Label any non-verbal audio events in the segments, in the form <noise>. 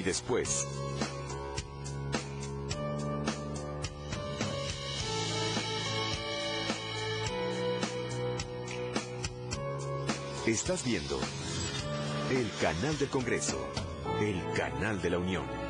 y después. Estás viendo el canal del Congreso, el canal de la Unión.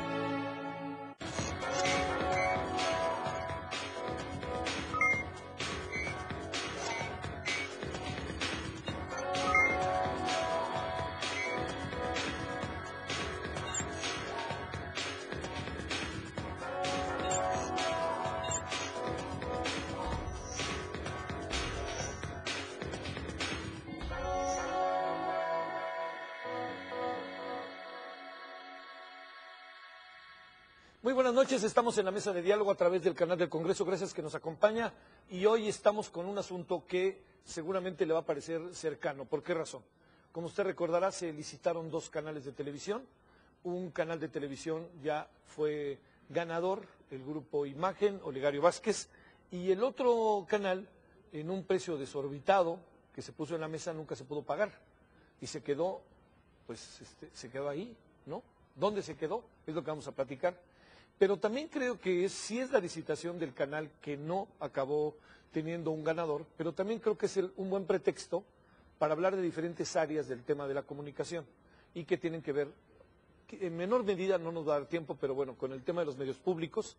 Estamos en la mesa de diálogo a través del canal del Congreso, gracias que nos acompaña y hoy estamos con un asunto que seguramente le va a parecer cercano. ¿Por qué razón? Como usted recordará, se licitaron dos canales de televisión, un canal de televisión ya fue ganador, el grupo Imagen, Olegario Vázquez, y el otro canal, en un precio desorbitado que se puso en la mesa, nunca se pudo pagar y se quedó, pues este, se quedó ahí, ¿no? ¿Dónde se quedó? Es lo que vamos a platicar. Pero también creo que es, sí es la licitación del canal que no acabó teniendo un ganador, pero también creo que es un buen pretexto para hablar de diferentes áreas del tema de la comunicación y que tienen que ver, en menor medida no nos va a dar tiempo, pero bueno, con el tema de los medios públicos,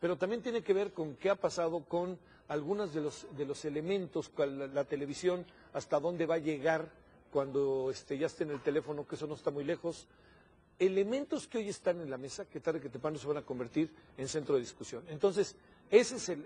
pero también tiene que ver con qué ha pasado con algunos de los, de los elementos, la televisión, hasta dónde va a llegar cuando este, ya esté en el teléfono, que eso no está muy lejos, elementos que hoy están en la mesa que tarde que temprano se van a convertir en centro de discusión. Entonces, esa es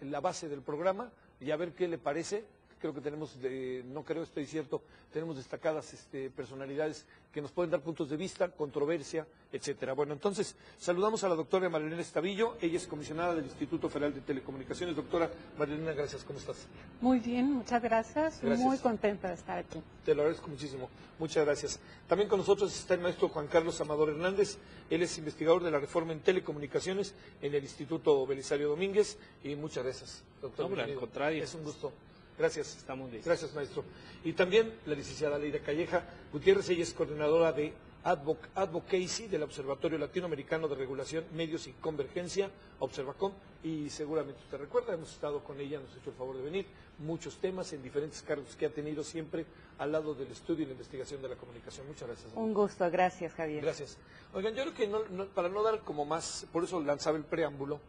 la base del programa y a ver qué le parece. Creo que tenemos, de- no creo, estoy cierto, tenemos destacadas este, personalidades que nos pueden dar puntos de vista, controversia, etcétera. Bueno, entonces, saludamos a la doctora Marilena Estavillo, ella es comisionada del Instituto Federal de Telecomunicaciones. Doctora Marilena, gracias, ¿cómo estás? Muy bien, muchas gracias. Gracias. Muy contenta de estar aquí. Te lo agradezco muchísimo. Muchas gracias. También con nosotros está el maestro Juan Carlos Amador Hernández. Él es investigador de la reforma en telecomunicaciones en el Instituto Belisario Domínguez. Y muchas gracias, doctor. Hombre, al contrario. Es un gusto. Gracias. Estamos listos. Gracias, maestro. Y también la licenciada Leida Calleja Gutiérrez, ella es coordinadora de Advoc- Advocacy del Observatorio Latinoamericano de Regulación, Medios y Convergencia, Observacom, y seguramente usted recuerda, hemos estado con ella, nos ha hecho el favor de venir, muchos temas en diferentes cargos que ha tenido siempre al lado del estudio y la investigación de la comunicación. Muchas gracias. Un gusto, gracias Javier. Gracias. Oigan, yo creo que no- no- para no dar como más, por eso lanzaba el preámbulo,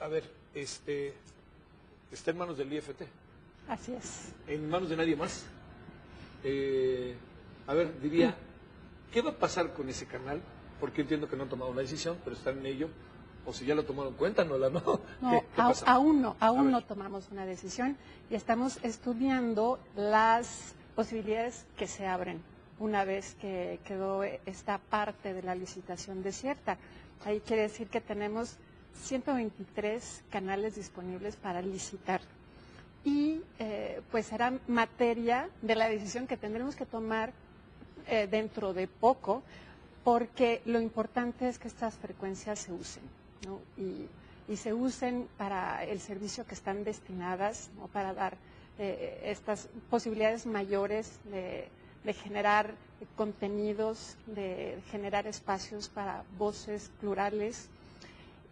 a ver, este, está en manos del IFT Así es. en manos de nadie más. Eh, a ver, diría, ¿qué va a pasar con ese canal? Porque entiendo que no han tomado una decisión, pero están en ello. O si ya lo tomaron, cuéntanosla, ¿no? <laughs> No, ¿Qué, qué au- pasa? aún no, aún no tomamos una decisión y estamos estudiando las posibilidades que se abren una vez que quedó esta parte de la licitación desierta. Ahí quiere decir que tenemos 123 canales disponibles para licitar. Y eh, pues será materia de la decisión que tendremos que tomar eh, dentro de poco, porque lo importante es que estas frecuencias se usen ¿no? y, y se usen para el servicio que están destinadas, ¿no? para dar eh, estas posibilidades mayores de, de generar contenidos, de generar espacios para voces plurales.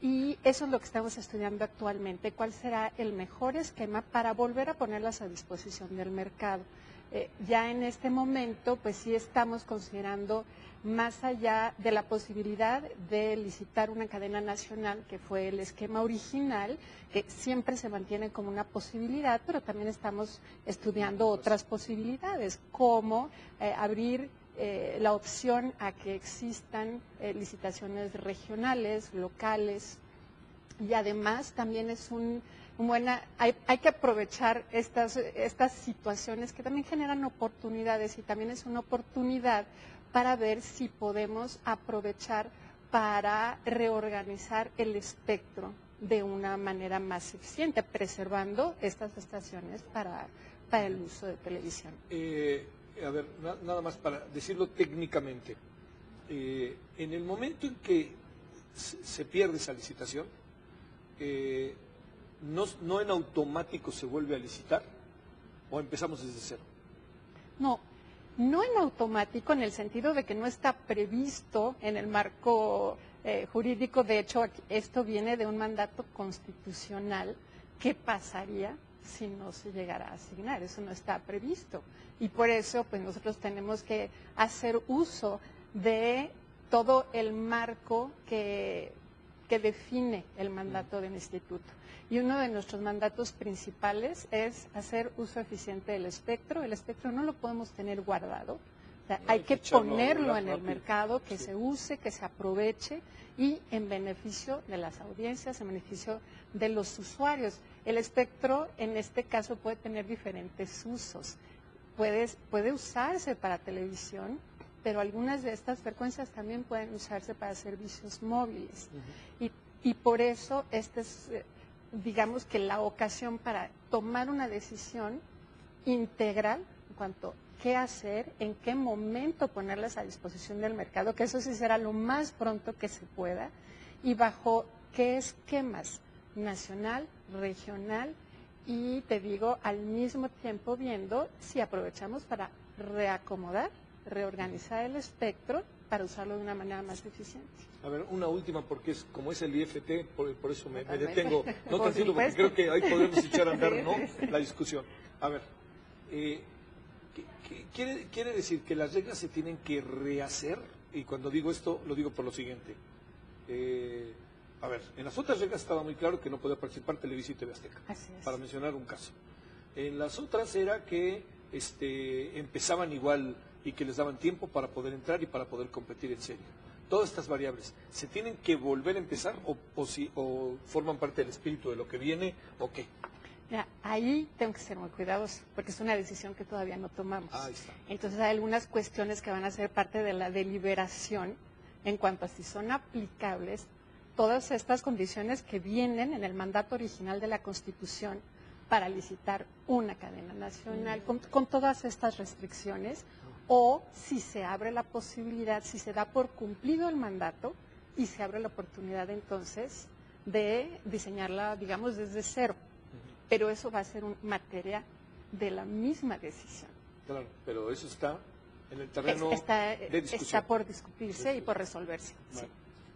Y eso es lo que estamos estudiando actualmente, cuál será el mejor esquema para volver a ponerlas a disposición del mercado. Eh, ya en este momento, pues sí estamos considerando más allá de la posibilidad de licitar una cadena nacional, que fue el esquema original, que siempre se mantiene como una posibilidad, pero también estamos estudiando otras posibilidades, como eh, abrir eh, la opción a que existan licitaciones regionales, locales, y además también es un, buena, hay, hay que aprovechar estas, estas situaciones que también generan oportunidades y también es una oportunidad para ver si podemos aprovechar para reorganizar el espectro de una manera más eficiente, preservando estas estaciones para, para el uso de televisión. Eh, a ver, na- nada más para decirlo técnicamente. Eh, en el momento en que se pierde esa licitación, eh, no, no en automático se vuelve a licitar o empezamos desde cero. No, no en automático en el sentido de que no está previsto en el marco eh, jurídico, de hecho esto viene de un mandato constitucional, ¿qué pasaría si no se llegara a asignar? Eso no está previsto. Y por eso pues nosotros tenemos que hacer uso de todo el marco que, que define el mandato del instituto. Y uno de nuestros mandatos principales es hacer uso eficiente del espectro. El espectro no lo podemos tener guardado. hay, que, ponerlo en el mercado, que se use, que se aproveche y en beneficio de las audiencias, en beneficio de los usuarios. El espectro en este caso puede tener diferentes usos. Puede, puede usarse para televisión, pero algunas de estas frecuencias también pueden usarse para servicios móviles. y, y, por eso este es eh, digamos que la ocasión para tomar una decisión integral en cuanto a qué hacer, en qué momento ponerlas a disposición del mercado, que eso sí será lo más pronto que se pueda, y bajo qué esquemas nacional, regional y te digo al mismo tiempo viendo si aprovechamos para reacomodar, reorganizar el espectro para usarlo de una manera más eficiente. A ver, una última, porque es como es el IFT, por, eso me, detengo. <laughs> No tan porque creo que ahí podemos echar a andar ¿no? la discusión. A ver, eh, quiere, quiere decir que las reglas se tienen que rehacer? Y cuando digo esto, lo digo por lo siguiente. Eh, a ver, en las otras reglas estaba muy claro que no podía participar Televisa y TV Azteca, para mencionar un caso. En las otras era que este, empezaban igual y que les daban tiempo para poder entrar y para poder competir en serio. Todas estas variables, ¿se tienen que volver a empezar o, si, o forman parte del espíritu de lo que viene o qué? ahí tengo que ser muy cuidadoso porque es una decisión que todavía no tomamos. Ahí está. Entonces hay algunas cuestiones que van a ser parte de la deliberación en cuanto a si son aplicables todas estas condiciones que vienen en el mandato original de la Constitución para licitar una cadena nacional, con, con todas estas restricciones o si se abre la posibilidad, si se da por cumplido el mandato y se abre la oportunidad entonces de diseñarla, digamos, desde cero. Pero eso va a ser un materia de la misma decisión. Claro, pero eso está en el terreno está, de discusión. Está por discutirse y por resolverse.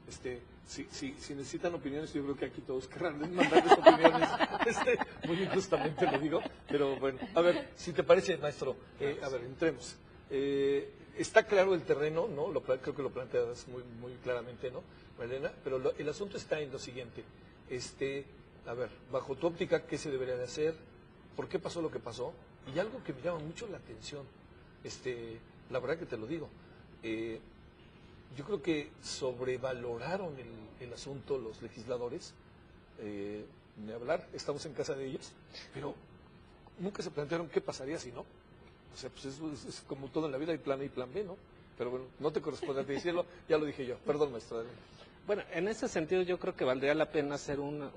Este, si, si, si, necesitan opiniones, yo creo que aquí todos querrán <laughs> mandarles opiniones. Este, muy injustamente lo digo, pero bueno. A ver, si te parece, maestro, eh, a ver, entremos. Eh, está claro el terreno, ¿no? Lo, creo que lo planteas muy, muy claramente, ¿no, Elena? Pero el asunto está en lo siguiente. Este, a ver, bajo tu óptica, ¿qué se debería de hacer? ¿Por qué pasó lo que pasó? Y algo que me llama mucho la atención, este, la verdad que te lo digo, eh, yo creo que sobrevaloraron el, asunto los legisladores, eh, de hablar, estamos en casa de ellos, pero nunca se plantearon qué pasaría si no. O sea, pues es, como todo en la vida, hay plan A y plan B, ¿no? Pero bueno, no te corresponde a decirlo, ya lo dije yo. Perdón, maestro. Bueno, en ese sentido yo creo que valdría la pena hacer un,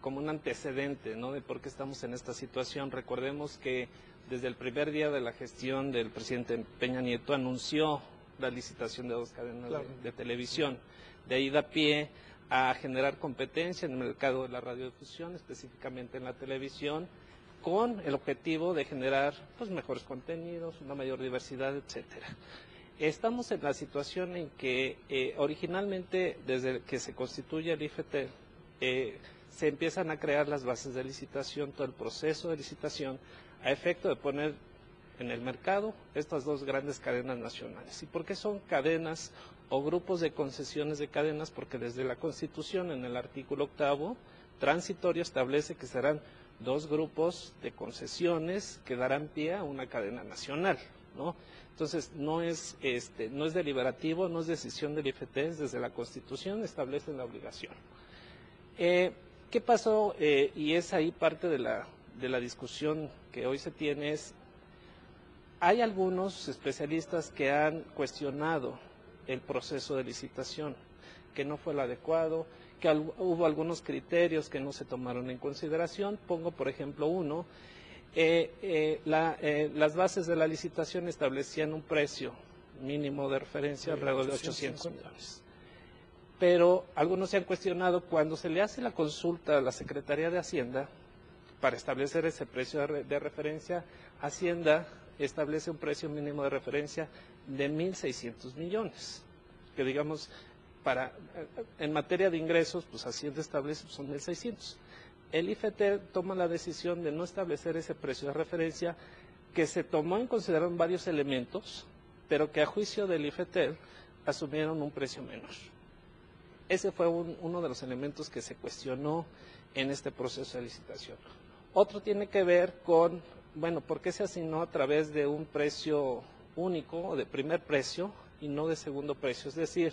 como un antecedente, ¿no? De por qué estamos en esta situación. Recordemos que desde el primer día de la gestión del presidente Peña Nieto anunció la licitación de dos cadenas de, de, televisión. De ahí da pie a generar competencia en el mercado de la radiodifusión, específicamente en la televisión, con el objetivo de generar pues, mejores contenidos, una mayor diversidad, etcétera. Estamos en la situación en que eh, originalmente, desde que se constituye el IFT, eh, se empiezan a crear las bases de licitación, todo el proceso de licitación, a efecto de poner en el mercado estas dos grandes cadenas nacionales. ¿Y por qué son cadenas o grupos de concesiones de cadenas? Porque desde la Constitución, en el artículo octavo, transitorio establece que serán dos grupos de concesiones que darán pie a una cadena nacional, ¿no? Entonces, no es, este, no es deliberativo, no es decisión del IFT, desde la Constitución establece la obligación. Eh, ¿Qué pasó? Eh, y es ahí parte de la, de la discusión que hoy se tiene, es, hay algunos especialistas que han cuestionado el proceso de licitación, que no fue el adecuado, que hubo algunos criterios que no se tomaron en consideración. Pongo, por ejemplo, uno. Eh, eh, eh, las bases de la licitación establecían un precio mínimo de referencia alrededor de 800 millones. Pero algunos se han cuestionado cuando se le hace la consulta a la Secretaría de Hacienda para establecer ese precio de, referencia, Hacienda establece un precio mínimo de referencia de 1.600 millones, que digamos, para, en materia de ingresos, pues Hacienda establece pues, son 1.600. El IFT toma la decisión de no establecer ese precio de referencia que se tomó en consideración varios elementos, pero que a juicio del IFT asumieron un precio menor. Ese fue uno de los elementos que se cuestionó en este proceso de licitación. Otro tiene que ver con, bueno, ¿por qué se asignó a través de un precio único de primer precio y no de segundo precio? Es decir,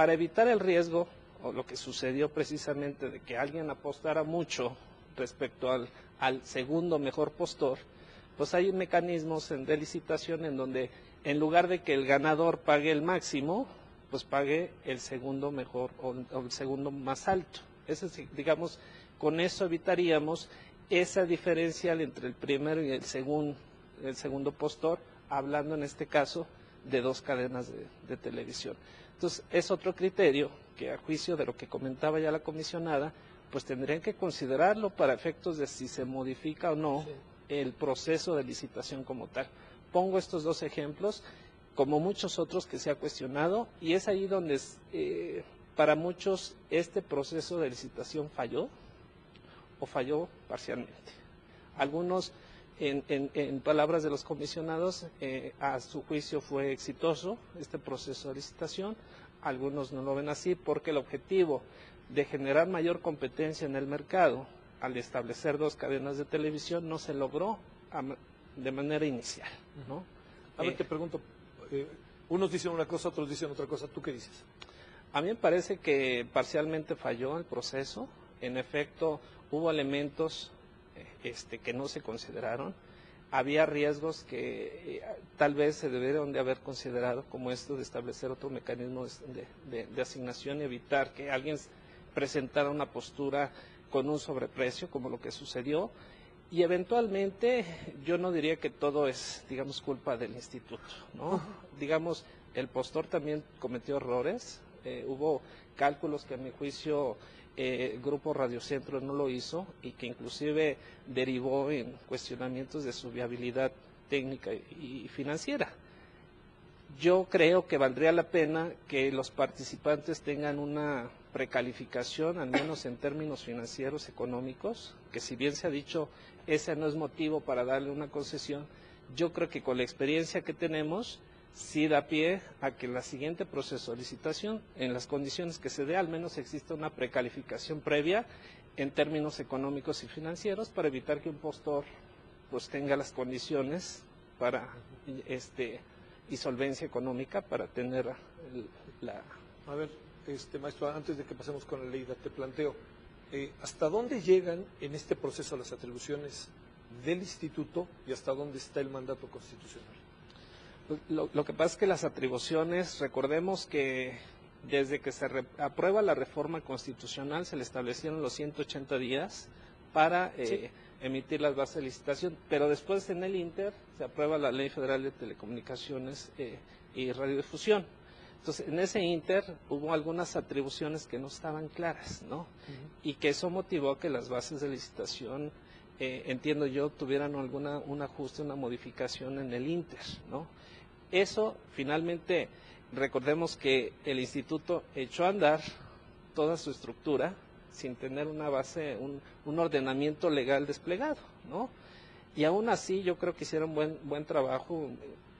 para evitar el riesgo, o lo que sucedió precisamente de que alguien apostara mucho respecto al, segundo mejor postor, pues hay mecanismos en, de licitación en donde en lugar de que el ganador pague el máximo, pues pague el segundo mejor o, el segundo más alto. Ese, digamos, con eso evitaríamos esa diferencia entre el primero y el, segundo postor, hablando en este caso de dos cadenas de, de, televisión. Entonces, es otro criterio que a juicio de lo que comentaba ya la comisionada, pues tendrían que considerarlo para efectos de si se modifica o no sí. el proceso de licitación como tal. Pongo estos dos ejemplos, como muchos otros que se ha cuestionado, y es ahí donde eh, para muchos este proceso de licitación falló o falló parcialmente. Algunos, en, en, en palabras de los comisionados, eh, a su juicio fue exitoso este proceso de licitación, algunos no lo ven así porque el objetivo de generar mayor competencia en el mercado al establecer dos cadenas de televisión no se logró de manera inicial. ¿no? A ver, eh, te pregunto, eh, unos dicen una cosa, otros dicen otra cosa, ¿tú qué dices? A mí me parece que parcialmente falló el proceso, en efecto hubo elementos este, que no se consideraron, había riesgos que eh, tal vez se debieron de haber considerado, como esto de establecer otro mecanismo de, de, de asignación y evitar que alguien presentara una postura con un sobreprecio, como lo que sucedió, y eventualmente yo no diría que todo es, digamos, culpa del instituto, ¿no? Uh -huh. Digamos, el postor también cometió errores, eh, hubo cálculos que a mi juicio eh, el Grupo Radiocentro no lo hizo y que inclusive derivó en cuestionamientos de su viabilidad técnica y, financiera. Yo creo que valdría la pena que los participantes tengan una precalificación, al menos en términos financieros económicos, que si bien se ha dicho ese no es motivo para darle una concesión, yo creo que con la experiencia que tenemos, sí da pie a que en la siguiente proceso de licitación, en las condiciones que se dé, al menos exista una precalificación previa en términos económicos y financieros para evitar que un postor pues tenga las condiciones para este y solvencia económica para tener la a ver este maestro antes de que pasemos con la ley te planteo eh, hasta dónde llegan en este proceso las atribuciones del instituto y hasta dónde está el mandato constitucional lo, lo, que pasa es que las atribuciones, recordemos que desde que se re, aprueba la reforma constitucional se le establecieron los 180 días para eh, sí. emitir las bases de licitación, pero después en el Inter se aprueba la Ley Federal de Telecomunicaciones eh, y Radiodifusión. Entonces, en ese Inter hubo algunas atribuciones que no estaban claras, ¿no? Uh -huh. Y que eso motivó que las bases de licitación, eh, entiendo yo, tuvieran alguna, un ajuste, una modificación en el Inter, ¿no? Eso finalmente, recordemos que el instituto echó a andar toda su estructura sin tener una base, un, un ordenamiento legal desplegado, ¿no? Y aún así yo creo que hicieron buen, buen trabajo,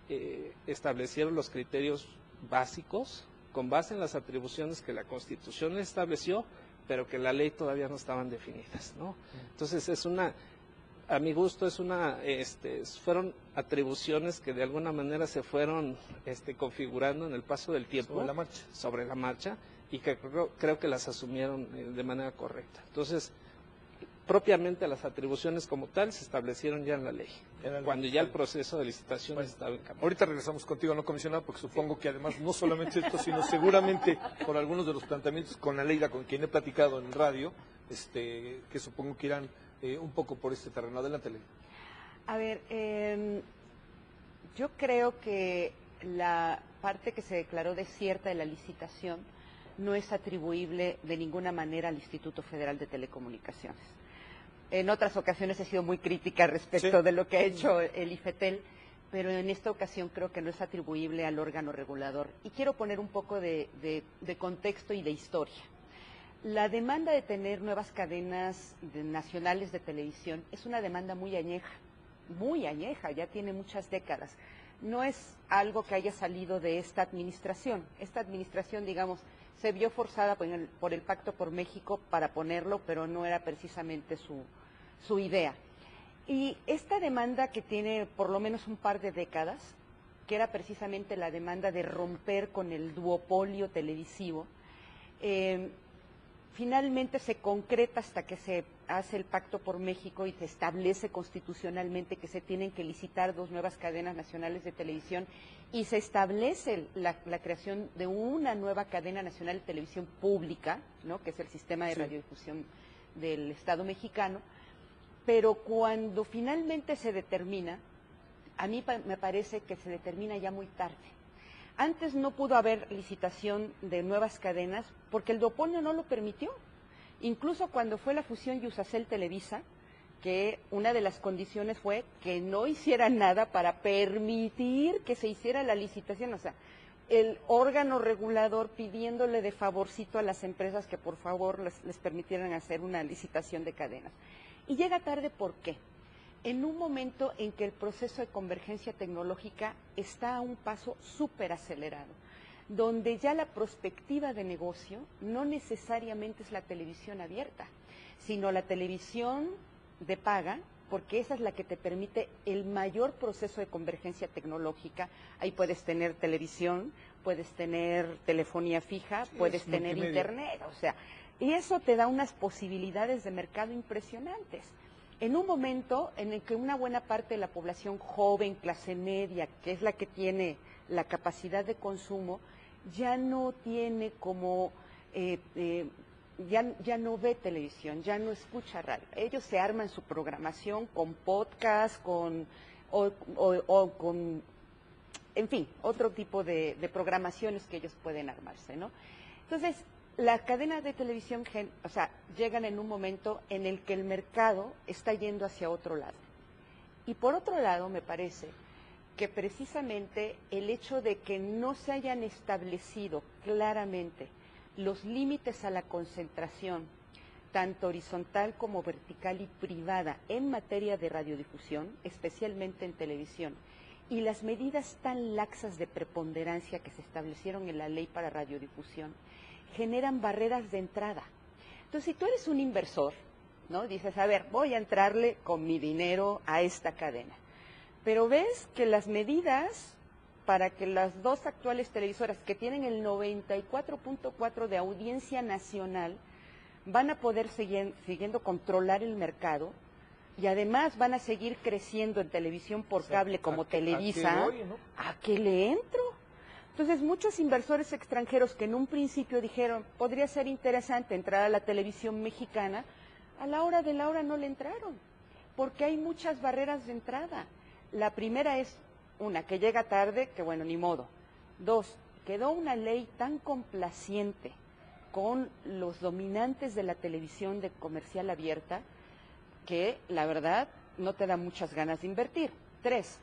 eh, establecieron los criterios básicos con base en las atribuciones que la Constitución estableció, pero que la ley todavía no estaban definidas, ¿no? Entonces es una a mi gusto es una este, fueron atribuciones que de alguna manera se fueron este, configurando en el paso del tiempo sobre la marcha. sobre la marcha y que creo, creo que las asumieron eh, de manera correcta. Entonces propiamente las atribuciones como tal se establecieron ya en la ley cuando ya el proceso de licitación bueno, estaba en camino. Ahorita regresamos contigo, no comisionado, porque supongo que además no solamente esto, sino seguramente por algunos de los planteamientos con la Leida, con quien he platicado en radio, este, que supongo que irán eh, un poco por este terreno. Adelante. A ver, eh, yo creo que la parte que se declaró desierta de la licitación no es atribuible de ninguna manera al Instituto Federal de Telecomunicaciones. En otras ocasiones he sido muy crítica respecto sí. de lo que ha hecho el IFETEL pero en esta ocasión creo que no es atribuible al órgano regulador. Y quiero poner un poco de, de contexto y de historia. La demanda de tener nuevas cadenas de- nacionales de televisión es una demanda muy añeja, muy añeja, ya tiene muchas décadas. No es algo que haya salido de esta administración. Esta administración, digamos, se vio forzada por el, Pacto por México para ponerlo, pero no era precisamente su, su idea. Y esta demanda que tiene por lo menos un par de décadas, que era precisamente la demanda de romper con el duopolio televisivo, eh, finalmente se concreta hasta que se hace el pacto por México y se establece constitucionalmente que se tienen que licitar dos nuevas cadenas nacionales de televisión y se establece la, la creación de una nueva cadena nacional de televisión pública, ¿no? que es el sistema de Sí. radiodifusión del Estado mexicano, pero cuando finalmente se determina, a mí me parece que se determina ya muy tarde. Antes no pudo haber licitación de nuevas cadenas porque el duopolio no lo permitió. Incluso cuando fue la fusión Yusacel Televisa, que una de las condiciones fue que no <laughs> hicieran nada para permitir que se hiciera la licitación, o sea, el órgano regulador pidiéndole de favorcito a las empresas que por favor les, les permitieran hacer una licitación de cadenas. Y llega tarde, ¿por qué? En un momento en que el proceso de convergencia tecnológica está a un paso súper acelerado, donde ya la perspectiva de negocio no necesariamente es la televisión abierta, sino la televisión de paga, porque esa es la que te permite el mayor proceso de convergencia tecnológica. Ahí puedes tener televisión, puedes tener telefonía fija, Sí, puedes es tener internet, o sea, y eso te da unas posibilidades de mercado impresionantes en un momento en el que una buena parte de la población joven, clase media, que es la que tiene la capacidad de consumo, ya no tiene como, eh, eh, ya, ya no ve televisión, ya no escucha radio. Ellos se arman su programación con podcast, con, o, con, en fin, otro tipo de, de programaciones que ellos pueden armarse, ¿no? Entonces, las cadenas de televisión, o sea, llegan en un momento en el que el mercado está yendo hacia otro lado. Y por otro lado, me parece que precisamente el hecho de que no se hayan establecido claramente los límites a la concentración, tanto horizontal como vertical y privada, en materia de radiodifusión, especialmente en televisión, y las medidas tan laxas de preponderancia que se establecieron en la ley para radiodifusión, generan barreras de entrada. Entonces, si tú eres un inversor, ¿no? Dices, a ver, voy a entrarle con mi dinero a esta cadena. Pero ves que las medidas para que las dos actuales televisoras que tienen el 94.4 de audiencia nacional van a poder seguir, siguiendo controlar el mercado y además van a seguir creciendo en televisión por O sea, cable ¿a como a Televisa. voy, no? ¿A qué le entro? Entonces, muchos inversores extranjeros que en un principio dijeron, podría ser interesante entrar a la televisión mexicana, a la hora de la hora no le entraron, porque hay muchas barreras de entrada. La primera es, una, que llega tarde, que bueno, ni modo. Dos, quedó una ley tan complaciente con los dominantes de la televisión de comercial abierta que la verdad no te da muchas ganas de invertir. Tres,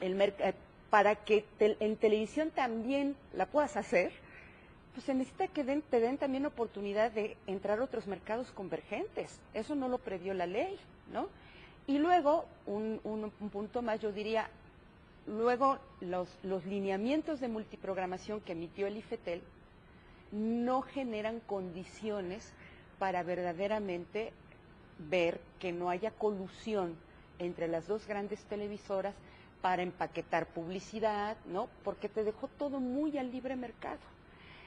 el merc- eh, para que en televisión también la puedas hacer, pues se necesita que te den también oportunidad de entrar a otros mercados convergentes. Eso no lo previó la ley, ¿no? Y luego, un punto más, yo diría, luego los, los lineamientos de multiprogramación que emitió el IFETEL no generan condiciones para verdaderamente ver que no haya colusión entre las dos grandes televisoras para empaquetar publicidad, ¿no? Porque te dejó todo muy al libre mercado.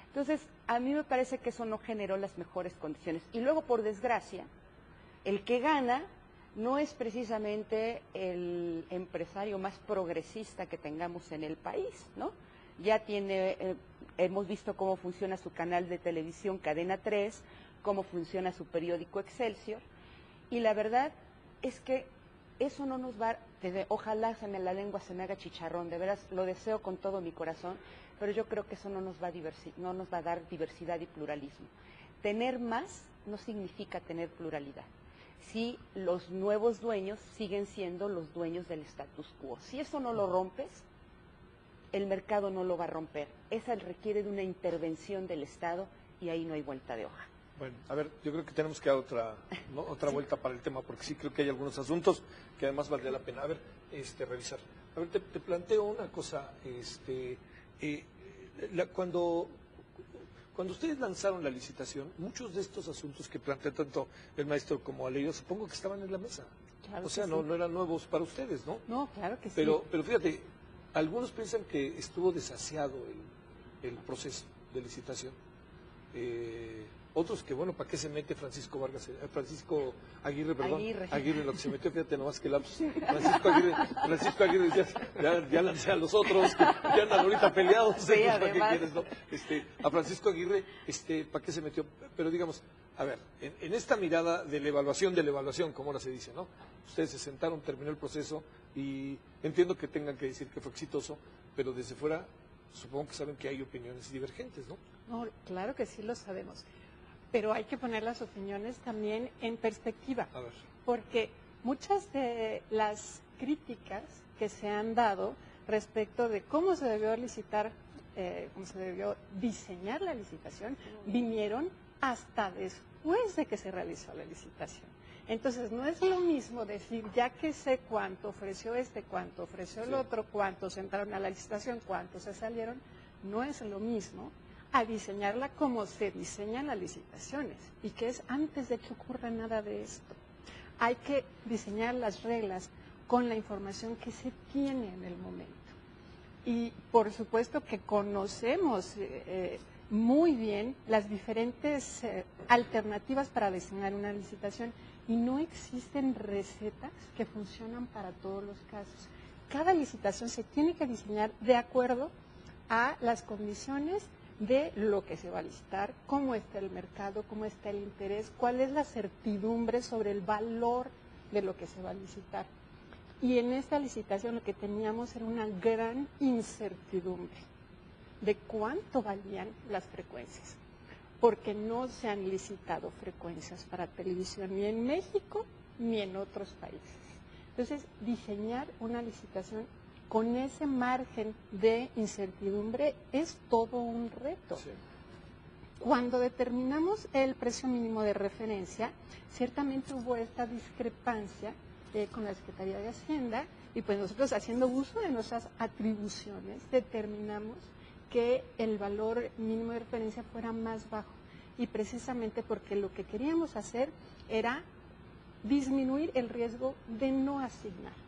Entonces, a mí me parece que eso no generó las mejores condiciones. Y luego, por desgracia, el que gana no es precisamente el empresario más progresista que tengamos en el país, ¿no? Ya tiene, eh, hemos visto cómo funciona su canal de televisión Cadena 3, cómo funciona su periódico Excelsior, y la verdad es que eso no nos va, te- ojalá se me la lengua se me haga chicharrón, de veras lo deseo con todo mi corazón, pero yo creo que eso no nos va a no nos va a dar diversidad y pluralismo. Tener más no significa tener pluralidad. si los nuevos dueños siguen siendo los dueños del status quo. Si eso no lo rompes, el mercado no lo va a romper. Esa requiere de una intervención del Estado y ahí no hay vuelta de hoja. Bueno, a ver, yo creo que tenemos que dar otra, ¿no? otra vuelta para el tema, porque sí creo que hay algunos asuntos que además valdría la pena. A ver, este, revisar. A ver, te, te planteo una cosa, este, eh, la- cuando, cuando ustedes lanzaron la licitación, muchos de estos asuntos que plantea tanto el maestro como Aleida, supongo que estaban en la mesa. Claro o sea, no, sí. no eran nuevos para ustedes, ¿no? No, claro que sí. Pero, pero fíjate, algunos piensan que estuvo desasiado el, el proceso de licitación. Eh, otros que, bueno, ¿para qué se mete Francisco Vargas, eh, Francisco Aguirre, perdón? Aguirre. lo que se metió, fíjate nomás que lapsus. <laughs> Francisco Aguirre, Francisco Aguirre ya, ya, ya lancé a los otros, que ya andan ahorita peleados. Sí, <laughs> ¿para qué quieres, no? Este, a Francisco Aguirre, este, ¿para qué se metió? Pero digamos, a ver, en, en esta mirada de la evaluación de la evaluación, como ahora se dice, ¿no? Ustedes se sentaron, terminó el proceso y entiendo que tengan que decir que fue exitoso, pero desde fuera supongo que saben que hay opiniones divergentes, ¿no? No, claro que sí lo sabemos. Pero hay que poner las opiniones también en perspectiva. A ver. porque muchas de las críticas que se han dado respecto de cómo se debió licitar, eh, cómo se debió diseñar la licitación, vinieron hasta después de que se realizó la licitación. Entonces, no es lo mismo decir, ya que sé cuánto ofreció este, cuánto ofreció el Sí. otro, cuántos entraron a la licitación, cuántos se salieron, no es lo mismo a diseñarla como se diseñan las licitaciones y que es antes de que ocurra nada de esto. Hay que diseñar las reglas con la información que se tiene en el momento. Y por supuesto que conocemos eh, eh, muy bien las diferentes eh, alternativas para diseñar una licitación y no existen recetas que funcionan para todos los casos. Cada licitación se tiene que diseñar de acuerdo a las condiciones de lo que se va a licitar, cómo está el mercado, cómo está el interés, cuál es la certidumbre sobre el valor de lo que se va a licitar. Y en esta licitación lo que teníamos era una gran incertidumbre de cuánto valían las frecuencias, porque no se han licitado frecuencias para televisión ni en México ni en otros países. Entonces, diseñar una licitación con ese margen de incertidumbre es todo un reto. Sí. Cuando determinamos el precio mínimo de referencia, ciertamente hubo esta discrepancia eh, con la Secretaría de Hacienda y pues nosotros haciendo uso de nuestras atribuciones determinamos que el valor mínimo de referencia fuera más bajo y precisamente porque lo que queríamos hacer era disminuir el riesgo de no asignar.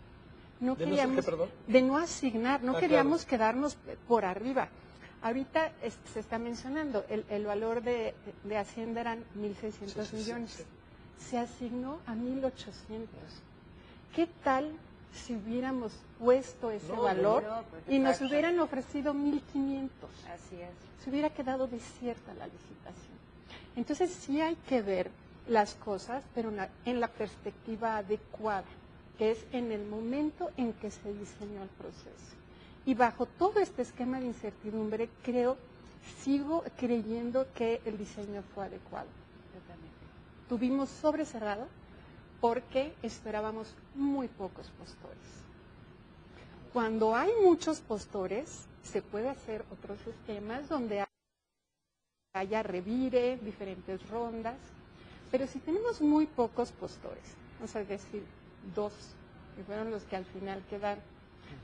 No ¿De no queríamos perdón? de no asignar, no Ah, queríamos quedarnos por arriba. Ahorita es- se está mencionando, el, el valor de, de Hacienda eran 1.600 Sí, millones. sí. Se asignó a 1.800. ¿Qué tal si hubiéramos puesto ese No, valor no, pues, y nos hubieran ofrecido 1.500? Así es. se hubiera quedado desierta la licitación. Entonces sí hay que ver las cosas, pero en la, en la perspectiva adecuada, que es en el momento en que se diseñó el proceso. Y bajo todo este esquema de incertidumbre, creo, sigo creyendo que el diseño fue adecuado. Tuvimos sobrecerrado porque esperábamos muy pocos postores. Cuando hay muchos postores, se puede hacer otros esquemas donde haya revire, diferentes rondas, pero si tenemos muy pocos postores, vamos a decir dos, que fueron los que al final quedaron,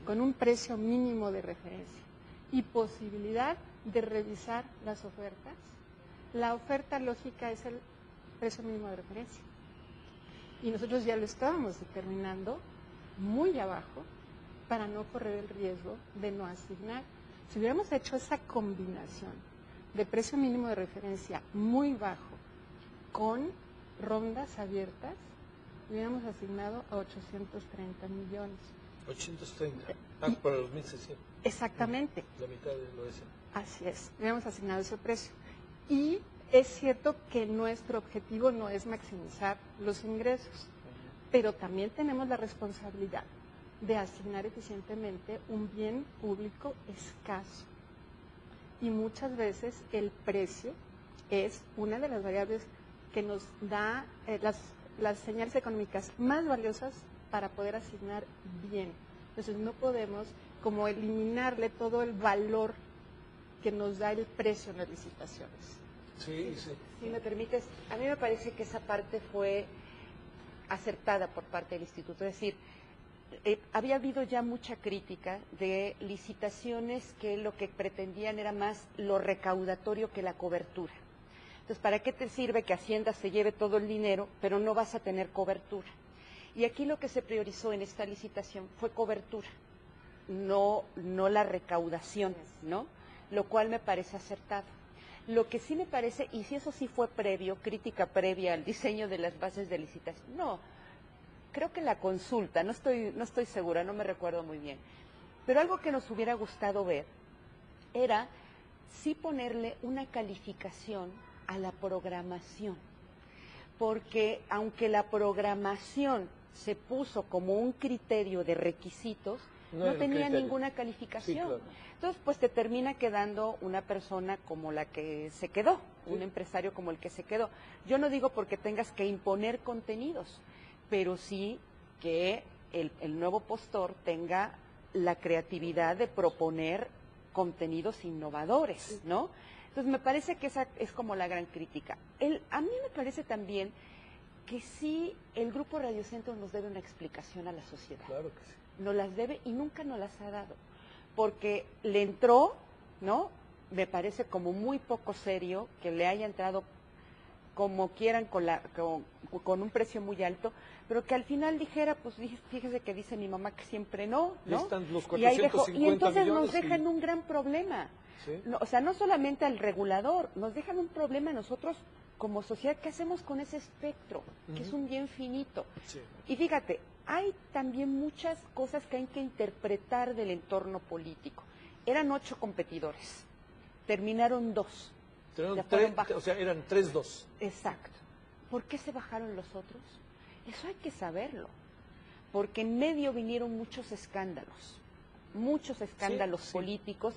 con un precio mínimo de referencia y posibilidad de revisar las ofertas, la oferta lógica es el precio mínimo de referencia. Y nosotros ya lo estábamos determinando muy abajo para no correr el riesgo de no asignar. Si hubiéramos hecho esa combinación de precio mínimo de referencia muy bajo con rondas abiertas, hubiéramos asignado a 830 millones. 830. Ah, para los 1600. Exactamente. La mitad de lo ese. Así es, habíamos asignado ese precio. Y es cierto que nuestro objetivo no es maximizar los ingresos, pero también tenemos la responsabilidad de asignar eficientemente un bien público escaso. Y muchas veces el precio es una de las variables que nos da eh, las, las señales económicas más valiosas para poder asignar bien. Entonces no podemos como eliminarle todo el valor que nos da el precio en las licitaciones. Sí, sí. Si me permites, a mí me parece que esa parte fue acertada por parte del instituto. Es decir, eh, había habido ya mucha crítica de licitaciones que lo que pretendían era más lo recaudatorio que la cobertura. Entonces, ¿para qué te sirve que Hacienda se lleve todo el dinero, pero no vas a tener cobertura? Y aquí lo que se priorizó en esta licitación fue cobertura, no, no la recaudación, ¿no? Lo cual me parece acertado. Lo que sí me parece, y si eso sí fue previo, crítica previa al diseño de las bases de licitación, no, creo que la consulta, no estoy, no estoy segura, no me recuerdo muy bien, pero algo que nos hubiera gustado ver era sí ponerle una calificación a la programación, porque aunque la programación se puso como un criterio de requisitos, No tenía criterio. ninguna calificación. Sí, claro. Entonces, pues te termina quedando una persona como la que se quedó, un empresario como el que se quedó. Yo no digo porque tengas que imponer contenidos, pero sí que el, el nuevo postor tenga la creatividad de proponer contenidos innovadores, ¿no? Entonces, me parece que esa es como la gran crítica. El, a mí me parece también que sí el Grupo Radio Centro nos debe una explicación a la sociedad Claro que sí. nos las debe y nunca nos las ha dado. Porque le entró, ¿no? Me parece como muy poco serio que le haya entrado como quieran con, la, con, con un precio muy alto, pero que al final dijera, pues fíjese que dice mi mamá que siempre no, ¿no? están los y, ahí dejó- 450 y entonces millones nos dejan y- un gran problema. Sí. No, o sea, no solamente al regulador, nos dejan un problema a nosotros como sociedad. ¿Qué hacemos con ese espectro? Que es un bien finito. Sí. Y fíjate, hay también muchas cosas que hay que interpretar del entorno político. Eran ocho competidores, terminaron dos. Tres- o sea, eran 3-2. Exacto. ¿Por qué se bajaron los otros? Eso hay que saberlo. Porque en medio vinieron muchos escándalos, muchos escándalos sí. políticos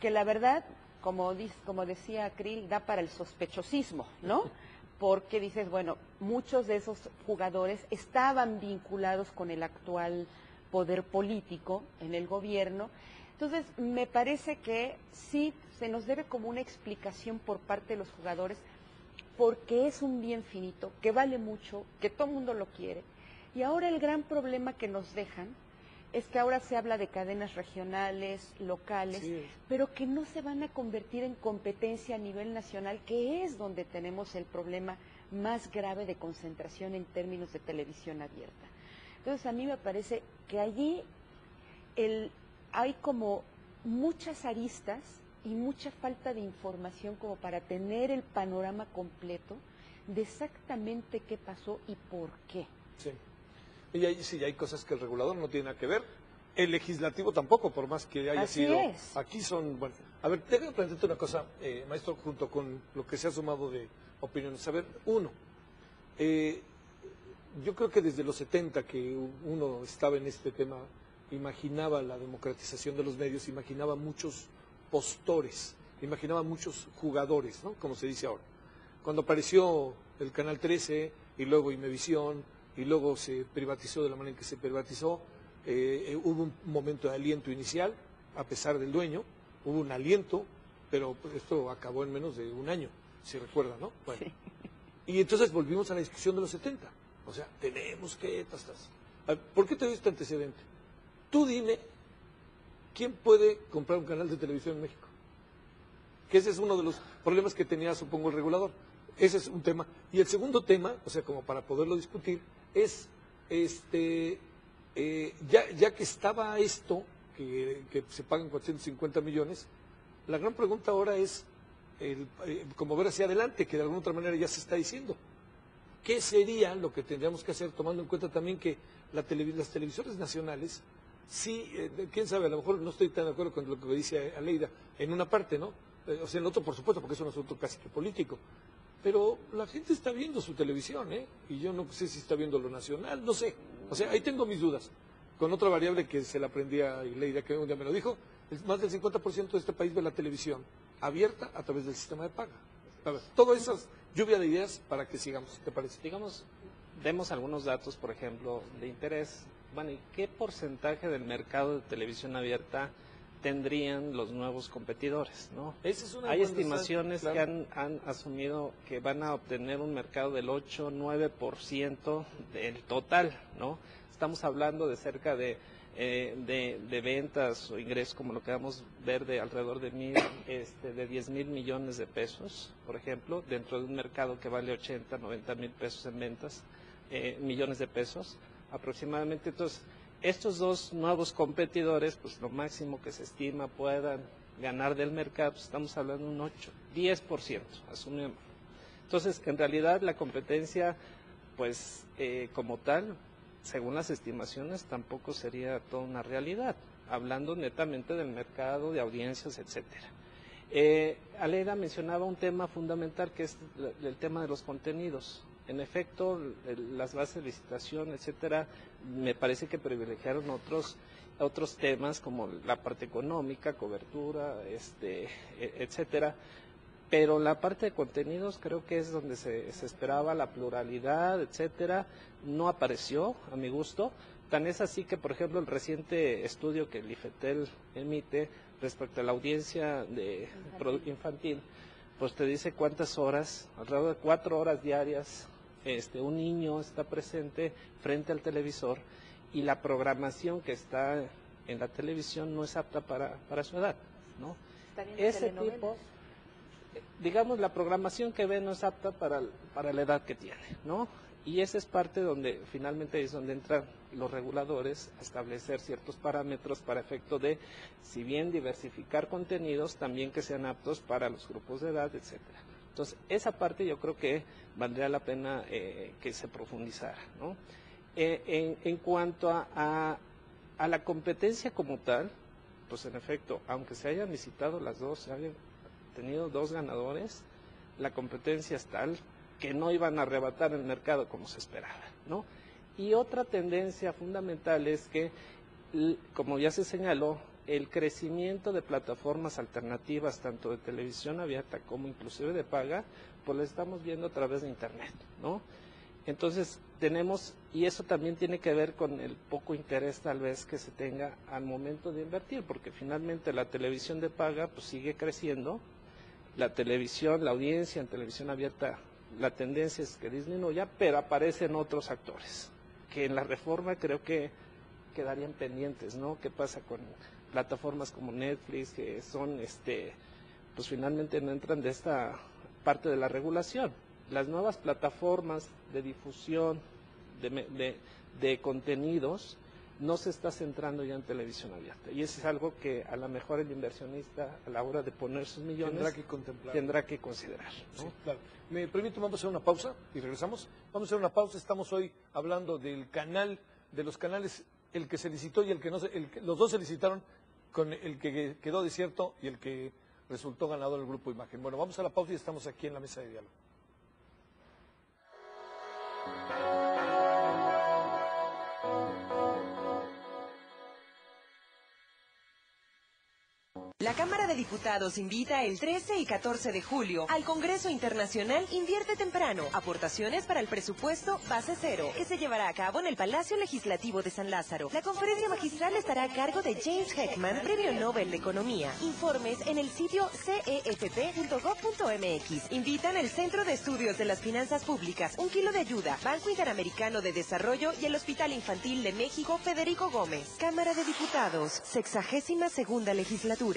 que la verdad, como, como decía Krill, da para el sospechosismo, ¿no? Porque dices, bueno, muchos de esos jugadores estaban vinculados con el actual poder político en el gobierno. Entonces, me parece que sí se nos debe como una explicación por parte de los jugadores porque es un bien finito, que vale mucho, que todo el mundo lo quiere. Y ahora el gran problema que nos dejan es que ahora se habla de cadenas regionales, locales, Sí. pero que no se van a convertir en competencia a nivel nacional, que es donde tenemos el problema más grave de concentración en términos de televisión abierta. Entonces a mí me parece que allí el, hay como muchas aristas y mucha falta de información como para tener el panorama completo de exactamente qué pasó y por qué. Sí. Y hay, sí, hay cosas que el regulador no tiene nada que ver. El legislativo tampoco, por más que haya Así sido. es. Aquí son. Bueno, a ver, déjame plantearte una cosa, eh, maestro, junto con lo que se ha sumado de opiniones. A ver, uno, eh, yo creo que desde los 70 que uno estaba en este tema, imaginaba la democratización de los medios, imaginaba muchos postores, imaginaba muchos jugadores, ¿no? Como se dice ahora. Cuando apareció el Canal 13 y luego Imevisión y luego se privatizó de la manera en que se privatizó, eh, eh, hubo un momento de aliento inicial, a pesar del dueño, hubo un aliento, pero esto acabó en menos de un año, si recuerdan, ¿no? Bueno. Y entonces volvimos a la discusión de los 70. O sea, tenemos que... tas, tas. ¿Por qué te doy este antecedente? Tú dime, ¿quién puede comprar un canal de televisión en México? Que ese es uno de los problemas que tenía, supongo, el regulador. Ese es un tema. Y el segundo tema, o sea, como para poderlo discutir, es, este, eh, ya, ya que estaba esto, que, que se pagan 450 millones, la gran pregunta ahora es, eh, como ver hacia adelante, que de alguna otra manera ya se está diciendo. ¿Qué sería lo que tendríamos que hacer, tomando en cuenta también que la televi- las televisoras nacionales, sí, eh, quién sabe, a lo mejor no estoy tan de acuerdo con lo que dice Aleida, en una parte, ¿no? O sea, en otro, por supuesto, porque es un asunto casi que político. Pero la gente está viendo su televisión, ¿eh? Y yo no sé si está viendo lo nacional, no sé. O sea, ahí tengo mis dudas. Con otra variable que se la aprendía a Aleida, que un día me lo dijo, más del 50% de este país ve la televisión abierta a través del sistema de paga. Ver, todas esas lluvia de ideas para que sigamos, ¿te parece? Digamos, demos algunos datos, por ejemplo, de interés. Bueno, ¿y qué porcentaje del mercado de televisión abierta tendrían los nuevos competidores? ¿no? Esa es una Hay estimaciones claro. que han, han asumido que van a obtener un mercado del 8-9% del total, ¿no? Estamos hablando de cerca de, eh, de, de ventas o ingresos, como lo que vamos a ver, de alrededor de, mil, este, de 10 mil millones de pesos, por ejemplo, dentro de un mercado que vale 80, 90 mil pesos en ventas, eh, millones de pesos aproximadamente. Entonces, estos dos nuevos competidores, pues lo máximo que se estima puedan ganar del mercado, pues, estamos hablando de un 8, 10%, asumimos. Entonces, en realidad la competencia, pues eh, como tal, según las estimaciones, tampoco sería toda una realidad, hablando netamente del mercado, de audiencias, etcétera. Eh, mencionaba un tema fundamental que es el tema de los contenidos. En efecto, las bases de licitación, etcétera, me parece que privilegiaron otros otros temas como la parte económica, cobertura, este, e- etcétera. Pero la parte de contenidos creo que es donde se, se esperaba la pluralidad, etcétera. No apareció, a mi gusto. Tan es así que, por ejemplo, el reciente estudio que el IFETEL emite respecto a la audiencia de produ- infantil, pues te dice cuántas horas, alrededor de cuatro horas diarias, este, un niño está presente frente al televisor y la programación que está en la televisión no es apta para, para su edad, ¿no? Ese tipo, digamos, la programación que ve no es apta para, para la edad que tiene, ¿no? Y esa es parte donde finalmente es donde entran los reguladores a establecer ciertos parámetros para efecto de, si bien diversificar contenidos, también que sean aptos para los grupos de edad, etcétera. Entonces, esa parte yo creo que valdría la pena eh, que se profundizara, ¿no? Eh, en, cuanto a, la competencia como tal, pues en efecto, aunque se hayan licitado las dos, se hayan tenido dos ganadores, la competencia es tal que no iban a arrebatar el mercado como se esperaba, ¿no? Y otra tendencia fundamental es que, como ya se señaló, el crecimiento de plataformas alternativas, tanto de televisión abierta como inclusive de paga, pues lo estamos viendo a través de Internet, ¿no? Entonces tenemos, y eso también tiene que ver con el poco interés tal vez que se tenga al momento de invertir, porque finalmente la televisión de paga pues sigue creciendo, la televisión, la audiencia en televisión abierta, la tendencia es que disminuya, pero aparecen otros actores, que en la reforma creo que quedarían pendientes, ¿no? ¿Qué pasa con plataformas como Netflix, que son, este, pues finalmente no entran de esta parte de la regulación? Las nuevas plataformas de difusión de, de- de contenidos no se está centrando ya en televisión abierta. Y eso es algo que a lo mejor el inversionista a la hora de poner sus millones Tendrá que contemplar. tendrá que considerar. ¿no? Sí, claro. Me permito, vamos a hacer una pausa y regresamos. Vamos a hacer una pausa. Estamos hoy hablando del canal, de los canales, el que se licitó y el que no se, el los dos se licitaron con el que quedó desierto y el que resultó ganador el grupo Imagen. Bueno, vamos a la pausa y estamos aquí en la mesa de diálogo. La Cámara de Diputados invita el 13 y 14 de julio al Congreso Internacional Invierte Temprano, aportaciones para el presupuesto base cero, que se llevará a cabo en el Palacio Legislativo de San Lázaro. La conferencia magistral estará a cargo de James Heckman, Premio Nobel de Economía. Informes en el sitio cefp.gov.mx. Invitan el Centro de Estudios de las Finanzas Públicas, Un Kilo de Ayuda, Banco Interamericano de Desarrollo y el Hospital Infantil de México Federico Gómez. Cámara de Diputados, sexagésima segunda legislatura.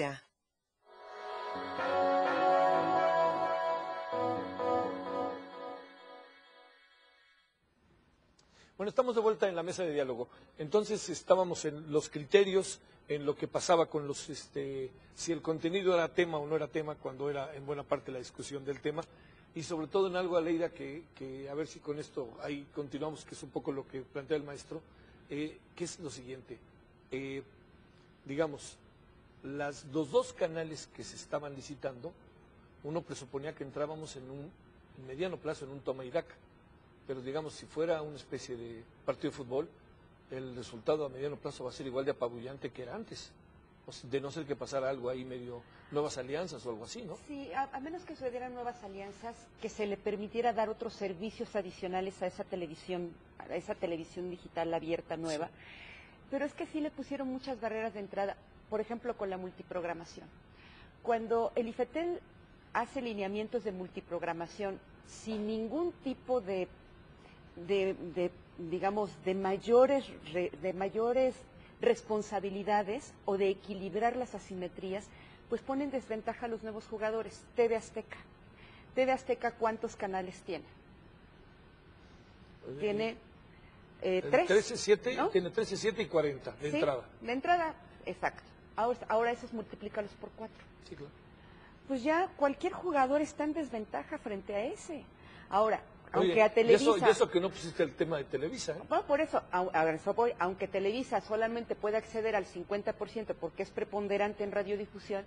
Bueno, estamos de vuelta en la mesa de diálogo. Entonces estábamos en los criterios, en lo que pasaba con los, este, si el contenido era tema o no era tema, cuando era en buena parte la discusión del tema, y sobre todo en algo, Aleida, que, que a ver si con esto ahí continuamos, que es un poco lo que plantea el maestro, eh, que es lo siguiente. Eh, digamos, las, los dos canales que se estaban licitando, uno presuponía que entrábamos en un en mediano plazo en un toma y daca pero digamos, si fuera una especie de partido de fútbol, el resultado a mediano plazo va a ser igual de apabullante que era antes. O sea, de no ser que pasara algo ahí medio nuevas alianzas o algo así, ¿no? Sí, a, a menos que sucedieran nuevas alianzas, que se le permitiera dar otros servicios adicionales a esa televisión, a esa televisión digital abierta nueva. Pero es que sí le pusieron muchas barreras de entrada, por ejemplo, con la multiprogramación. Cuando el IFETEL hace lineamientos de multiprogramación sin ningún tipo de, de, de, digamos, de mayores, re- de mayores responsabilidades o de equilibrar las asimetrías, pues pone en desventaja a los nuevos jugadores. TV Azteca. TV Azteca, ¿cuántos canales tiene? Tiene eh, tres. 13, 7, ¿no? tiene 13, 7 y 40 de Sí, entrada. De entrada, exacto. Ahora, ahora esos multiplícalos por cuatro. Sí, claro. Pues ya cualquier jugador está en desventaja frente a ese. Ahora, Oye, aunque a y Televisa... eso, y eso que no pusiste el tema de Televisa, ¿eh? Bueno, por eso, a eso voy, aunque Televisa solamente puede acceder al 50% porque es preponderante en radiodifusión,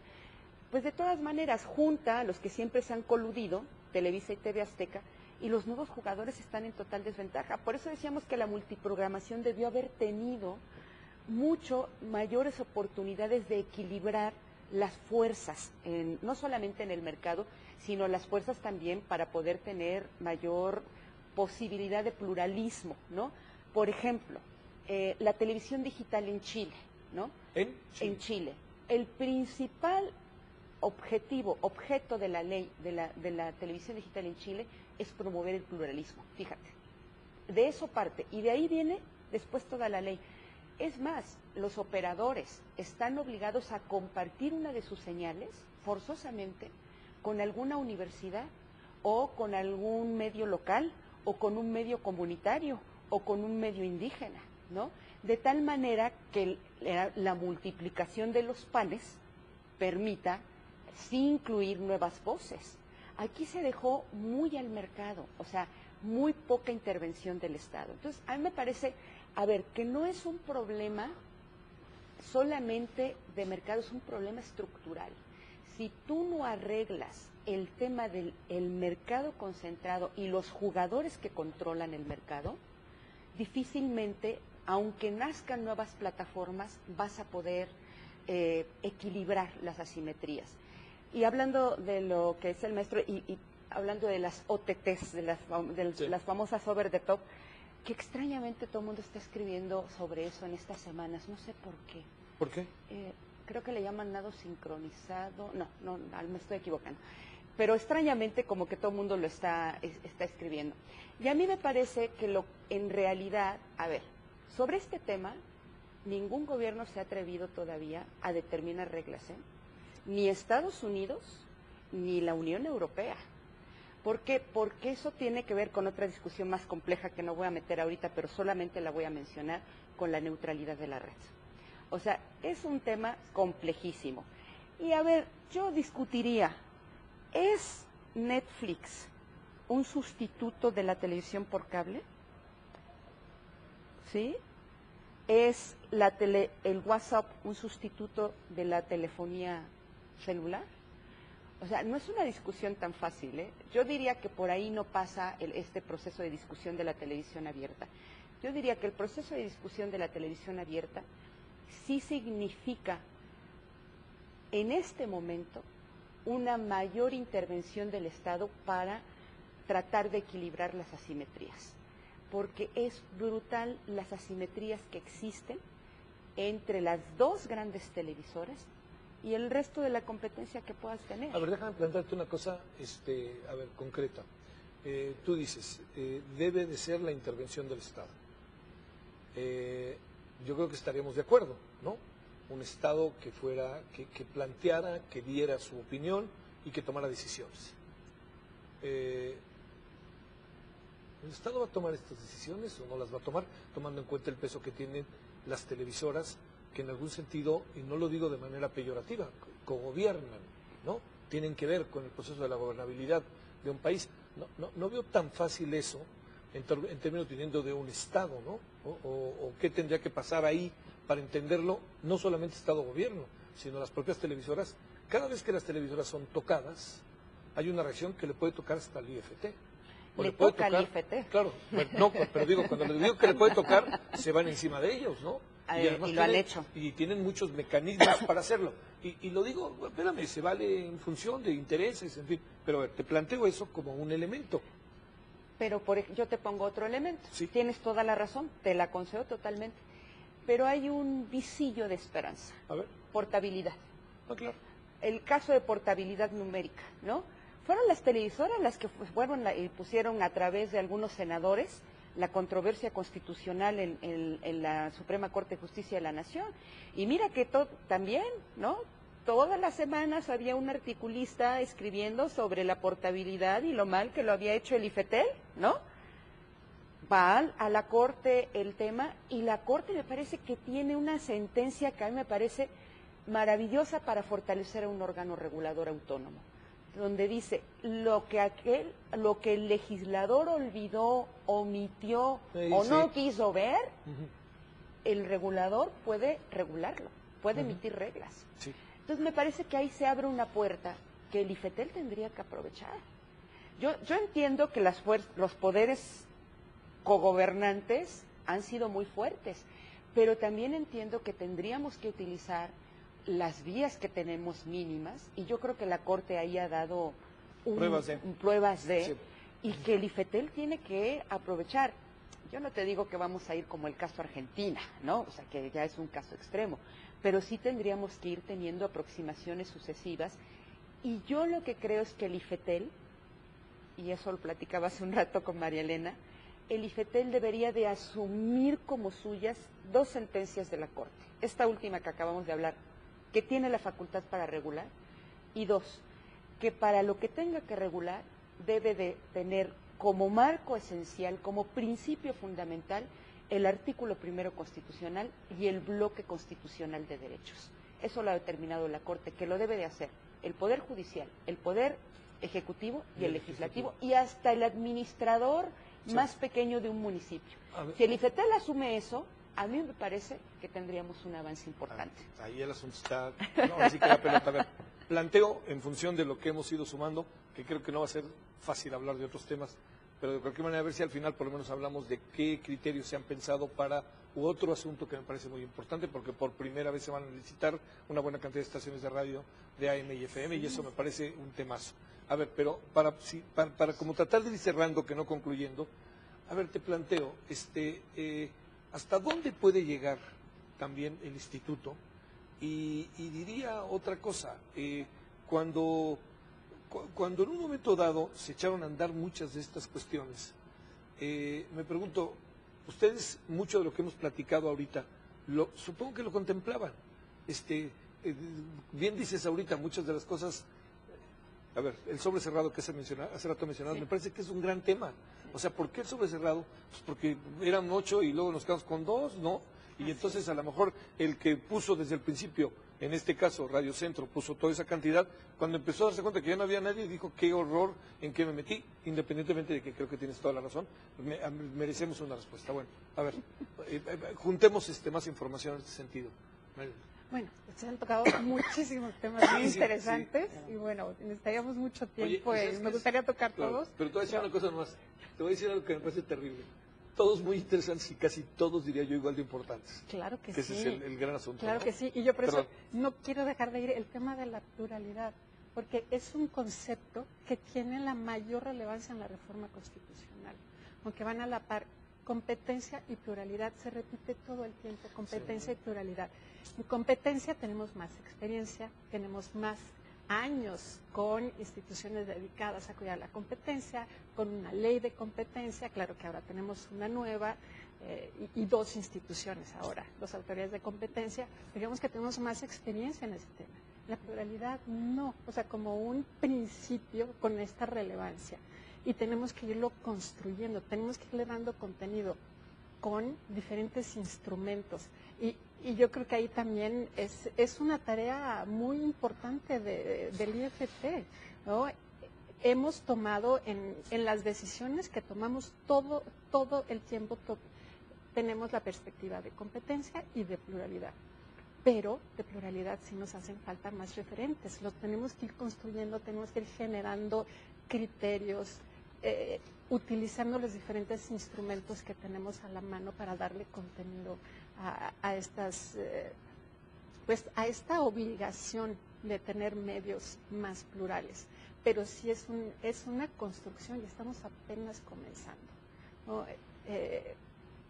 pues de todas maneras junta a los que siempre se han coludido, Televisa y TV Azteca, y los nuevos jugadores están en total desventaja. Por eso decíamos que la multiprogramación debió haber tenido mucho mayores oportunidades de equilibrar las fuerzas, en- no solamente en el mercado, sino las fuerzas también para poder tener mayor posibilidad de pluralismo, ¿no? Por ejemplo, eh, la televisión digital en Chile, ¿no? En En Chile. El principal objetivo, objeto de la ley de la, de la televisión digital en Chile es promover el pluralismo, fíjate. De eso parte, y de ahí viene después toda la ley. Es más, los operadores están obligados a compartir una de sus señales, forzosamente, con alguna universidad o con algún medio local o con un medio comunitario o con un medio indígena, ¿no? De tal manera que la multiplicación de los panes permita sí incluir nuevas voces. Aquí se dejó muy al mercado, o sea, muy poca intervención del Estado. Entonces, a mí me parece, a ver, que no es un problema solamente de mercado, es un problema estructural. Si tú no arreglas el tema del el mercado concentrado y los jugadores que controlan el mercado, difícilmente, aunque nazcan nuevas plataformas, vas a poder eh, equilibrar las asimetrías. Y hablando de lo que es el maestro, y, y hablando de las OTTs, de Sí. las famosas over the top, que extrañamente todo el mundo está escribiendo sobre eso en estas semanas, no sé por qué. ¿Por qué? Eh, creo que le llaman nado sincronizado, no, no, no, me estoy equivocando. Pero extrañamente como que todo el mundo lo está, es- está escribiendo. Y a mí me parece que lo, en realidad, a ver, sobre este tema, ningún gobierno se ha atrevido todavía a determinar reglas, ¿eh? Ni Estados Unidos, ni la Unión Europea. ¿Por qué? Porque eso tiene que ver con otra discusión más compleja que no voy a meter ahorita, pero solamente la voy a mencionar con la neutralidad de la red. O sea, es un tema complejísimo. Y a ver, yo discutiría, ¿es Netflix un sustituto de la televisión por cable? ¿Sí? ¿Es el WhatsApp un sustituto de la telefonía celular? O sea, no es una discusión tan fácil. ¿eh? Yo diría que por ahí no pasa este proceso de discusión de la televisión abierta. Yo diría que el proceso de discusión de la televisión abierta sí significa en este momento una mayor intervención del Estado para tratar de equilibrar las asimetrías, porque es brutal las asimetrías que existen entre las dos grandes televisoras y el resto de la competencia que puedas tener. A ver, déjame plantearte una cosa, este, a ver, concreta. Eh, tú dices, eh, debe de ser la intervención del Estado. Eh, yo creo que estaríamos de acuerdo, ¿no? Un Estado que fuera, que, que planteara, que diera su opinión y que tomara decisiones. Eh, ¿El Estado va a tomar estas decisiones o no las va a tomar, tomando en cuenta el peso que tienen las televisoras, que en algún sentido, y no lo digo de manera peyorativa, co- cogobiernan, ¿no? Tienen que ver con el proceso de la gobernabilidad de un país. No, no, no veo tan fácil eso en, términos teniendo de un Estado, ¿no? O, o- o qué tendría que pasar ahí para entenderlo, no solamente Estado-gobierno, sino las propias televisoras. Cada vez que las televisoras son tocadas, hay una reacción que le puede tocar hasta al IFT. O Le puede toca al IFT. Claro, pero, no, pero digo, cuando les digo que le puede tocar, se van encima de ellos, ¿no? Eh, además y lo han tienen- hecho. Y tienen muchos mecanismos para hacerlo. Y, y lo digo, espérame, se vale en función de intereses, en fin. Pero a ver, te planteo eso como un elemento. Pero por, yo te pongo otro elemento. Sí. Tienes toda la razón, te la concedo totalmente. Pero hay un visillo de esperanza, A ver, portabilidad. ah, claro. El caso de portabilidad numérica, ¿no? Fueron las televisoras las que fu- fueron la- y pusieron a través de algunos senadores la controversia constitucional en, la Suprema Corte de Justicia de la Nación. Y mira que también, ¿no? Todas las semanas había un articulista escribiendo sobre la portabilidad y lo mal que lo había hecho el IFETEL, ¿no? va a la Corte el tema y la Corte me parece que tiene una sentencia que a mí me parece maravillosa para fortalecer a un órgano regulador autónomo, donde dice lo que aquel, lo que el legislador olvidó, omitió Sí, o no quiso ver, el regulador puede regularlo, puede emitir reglas. Sí. Entonces me parece que ahí se abre una puerta que el IFETEL tendría que aprovechar. Yo, yo entiendo que las los poderes cogobernantes han sido muy fuertes, pero también entiendo que tendríamos que utilizar las vías que tenemos mínimas, y yo creo que la Corte ahí ha dado un- Pruebas de. pruebas de, Sí. y que el IFETEL tiene que aprovechar. Yo no te digo que vamos a ir como el caso Argentina, ¿no? O sea, que ya es un caso extremo, pero sí tendríamos que ir teniendo aproximaciones sucesivas. Y yo lo que creo es que el IFETEL, y eso lo platicaba hace un rato con María Elena, el IFETEL debería de asumir como suyas dos sentencias de la Corte. Esta última que acabamos de hablar, que tiene la facultad para regular, y dos, que para lo que tenga que regular debe de tener como marco esencial, como principio fundamental, el artículo primero constitucional y el bloque constitucional de derechos. Eso lo ha determinado la Corte, que lo debe de hacer el Poder Judicial, el Poder Ejecutivo y el Legislativo, y hasta el administrador Sí. más pequeño de un municipio. Si el IFETEL asume eso, a mí me parece que tendríamos un avance importante. Ah, Ahí el asunto está. No, así que la pelota. A ver, planteo en función de lo que hemos ido sumando, que creo que no va a ser fácil hablar de otros temas, pero de cualquier manera, a ver si al final por lo menos hablamos de qué criterios se han pensado para otro asunto que me parece muy importante, porque por primera vez se van a licitar una buena cantidad de estaciones de radio de AM y FM, y eso me parece un temazo. A ver, pero para, sí, para, para como tratar de ir cerrando, que no concluyendo, a ver, te planteo, este, eh, ¿hasta dónde puede llegar también el instituto? Y, y diría otra cosa, eh, cuando, cu- cuando en un momento dado se echaron a andar muchas de estas cuestiones, eh, me pregunto, ustedes mucho de lo que hemos platicado ahorita, lo, supongo que lo contemplaban. Este, eh, bien dices ahorita muchas de las cosas a ver, el sobre cerrado que se menciona, hace rato mencionado, me parece que es un gran tema. O sea, ¿por qué el sobre cerrado? Pues porque eran ocho y luego nos quedamos con dos, ¿no? Y entonces a lo mejor el que puso desde el principio, en este caso Radio Centro, puso toda esa cantidad, cuando empezó a darse cuenta que ya no había nadie, dijo, qué horror, en qué me metí, independientemente de que creo que tienes toda la razón, me- a- merecemos una respuesta. Bueno, a ver, eh, eh, juntemos este, más información en este sentido. Bueno, se han tocado muchísimos temas Sí, muy sí, interesantes y bueno, necesitaríamos mucho Oye, tiempo pues y es que me gustaría tocar Claro, todos. Pero te voy a decir una cosa más. Te voy a decir algo que me parece terrible. Todos muy interesantes y casi todos, diría yo, igual de importantes. Claro que, Que sí. ese es el, el gran asunto. Claro ¿no? que sí, y yo por eso no quiero dejar de ir el tema de la pluralidad, porque es un concepto que tiene la mayor relevancia en la reforma constitucional, aunque van a la par. Competencia y pluralidad se repite todo el tiempo, competencia y pluralidad. En competencia tenemos más experiencia, tenemos más años con instituciones dedicadas a cuidar la competencia, con una ley de competencia, claro que ahora tenemos una nueva eh, y, y dos instituciones ahora, dos autoridades de competencia, digamos que tenemos más experiencia en ese tema. La pluralidad no, o sea, como un principio con esta relevancia. Y tenemos que irlo construyendo, tenemos que irle dando contenido con diferentes instrumentos. Y, y yo creo que ahí también es, es una tarea muy importante de- del IFT, ¿no? Hemos tomado en, en las decisiones que tomamos todo, todo el tiempo, tenemos la perspectiva de competencia y de pluralidad. Pero de pluralidad sí nos hacen falta más referentes. Los tenemos que ir construyendo, tenemos que ir generando criterios, eh, utilizando los diferentes instrumentos que tenemos a la mano para darle contenido a, estas, eh, pues a esta obligación de tener medios más plurales. Pero sí es, un, es una construcción y estamos apenas comenzando. Eh,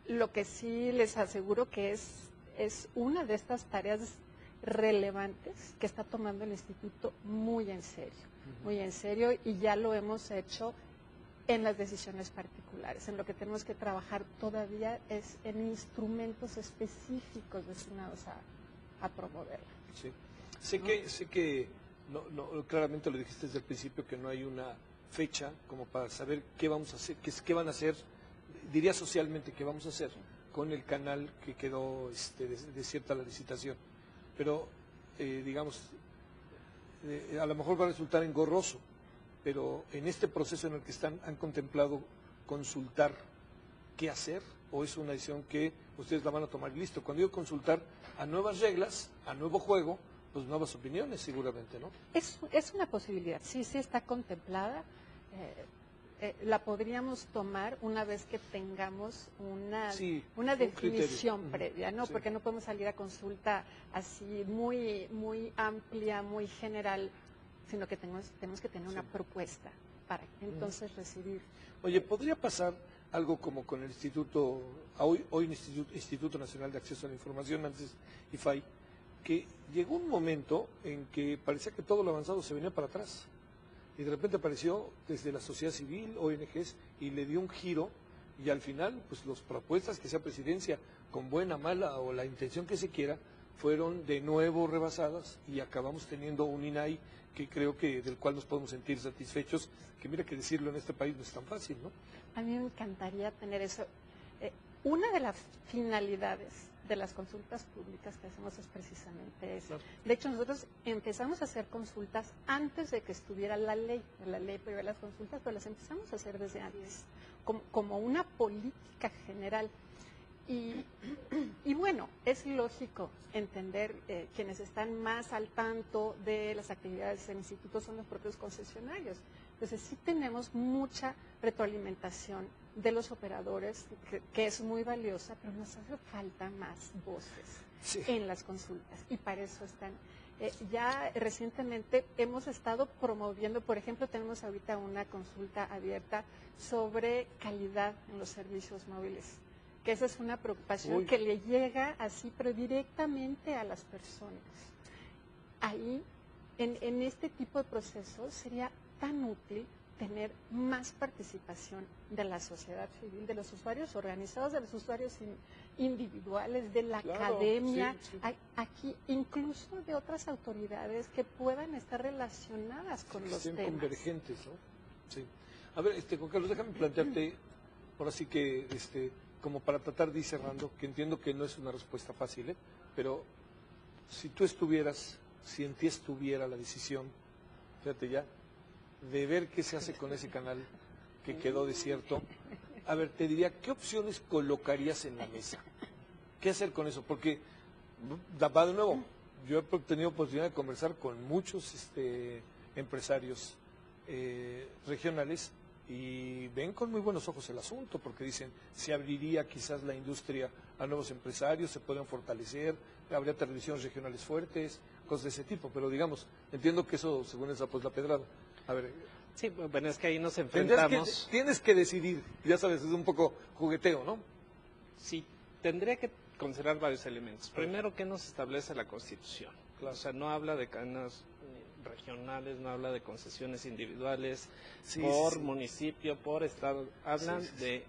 lo que sí les aseguro que es, es una de estas tareas relevantes que está tomando el instituto muy en serio, muy en serio y ya lo hemos hecho en las decisiones particulares. En lo que tenemos que trabajar todavía es en instrumentos específicos destinados a, a promoverla. Sí. Sé que, sé que no, no, claramente lo dijiste desde el principio que no hay una fecha como para saber qué vamos a hacer, qué, qué van a hacer, diría socialmente qué vamos a hacer con el canal que quedó este, desierta la licitación. Pero, eh, digamos, eh, a lo mejor va a resultar engorroso, pero en este proceso en el que están, han contemplado consultar qué hacer o es una decisión que ustedes la van a tomar listo. Cuando digo consultar a nuevas reglas, a nuevo juego, pues nuevas opiniones seguramente, ¿no? Es, es una posibilidad, sí, sí está contemplada. Eh, eh, la podríamos tomar una vez que tengamos una, Sí, una un definición criterio. Previa, ¿no? sí. Porque no podemos salir a consulta así muy, muy amplia, muy general, sino que tenemos, tenemos que tener una propuesta para entonces recibir. Oye, ¿podría pasar algo como con el Instituto, hoy, hoy Instituto, Instituto Nacional de Acceso a la Información, antes IFAI, que llegó un momento en que parecía que todo lo avanzado se venía para atrás? Y de repente apareció desde la sociedad civil, ONGs, y le dio un giro, y al final, pues las propuestas que sea presidencia, con buena, mala o la intención que se quiera, fueron de nuevo rebasadas y acabamos teniendo un INAI que creo que del cual nos podemos sentir satisfechos, que mira que decirlo en este país no es tan fácil, ¿no? A mí me encantaría tener eso. Eh, una de las finalidades de las consultas públicas que hacemos es precisamente eso. Claro. De hecho, nosotros empezamos a hacer consultas antes de que estuviera la ley. La ley prevé las consultas, pero las empezamos a hacer desde antes, como, como una política general. Y, y bueno, es lógico entender eh, quienes están más al tanto de las actividades del instituto son los propios concesionarios. Entonces sí tenemos mucha retroalimentación de los operadores, que, que es muy valiosa, pero nos hace falta más voces Sí. en las consultas y para eso están. Eh, ya recientemente hemos estado promoviendo, por ejemplo, tenemos ahorita una consulta abierta sobre calidad en los servicios móviles, que esa es una preocupación Uy. que le llega así, pero directamente a las personas. Ahí, en, en este tipo de procesos, sería tan útil tener más participación de la sociedad civil, de los usuarios organizados, de los usuarios in- individuales, de la Claro, academia, sí, sí. a- aquí incluso de otras autoridades que puedan estar relacionadas con que los temas. convergentes, ¿no? Sí. A ver, este, Juan Carlos, déjame plantearte, ahora sí que, este, como para tratar de ir cerrando, que entiendo que no es una respuesta fácil, ¿eh? pero si tú estuvieras, si en ti estuviera la decisión, fíjate ya, de ver qué se hace con ese canal que quedó desierto, a ver, te diría, ¿qué opciones colocarías en la mesa? ¿Qué hacer con eso? Porque, de nuevo, yo he tenido oportunidad de conversar con muchos este, empresarios eh, regionales y ven con muy buenos ojos el asunto, porque dicen, se abriría quizás la industria a nuevos empresarios, se podrían fortalecer, habría televisiones regionales fuertes, cosas de ese tipo, pero digamos, entiendo que eso, según esa, pues la pedrada. A ver, Sí, bueno, es que ahí nos que- enfrentamos. tienes que decidir, ya sabes, es un poco jugueteo, ¿no? Sí, tendría que considerar varios elementos. Primero, ¿qué nos establece la Constitución? O sea, no habla de cadenas regionales, no habla de concesiones individuales Sí, por sí, municipio, por estado. Hablan de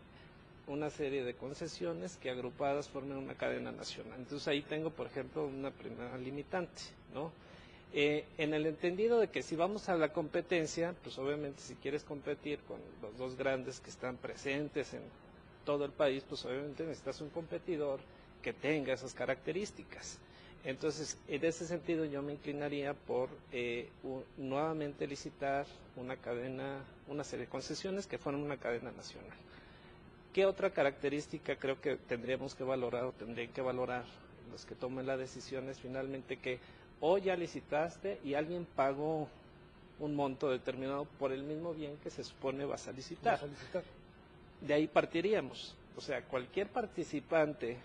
una serie de concesiones que agrupadas forman una cadena nacional. Entonces ahí tengo, por ejemplo, una primera limitante, ¿no? Eh, en el entendido de que si vamos a la competencia, pues obviamente si quieres competir con los dos grandes que están presentes en todo el país, pues obviamente necesitas un competidor que tenga esas características. Entonces, en ese sentido yo me inclinaría por eh, nuevamente licitar una cadena, una serie de concesiones que fueran una cadena nacional. ¿Qué otra característica creo que tendríamos que valorar o tendrían que valorar los que tomen la decisión es finalmente que o ya licitaste y alguien pagó un monto determinado por el mismo bien que se supone vas a licitar. Vas a licitar. De ahí partiríamos. O sea, cualquier participante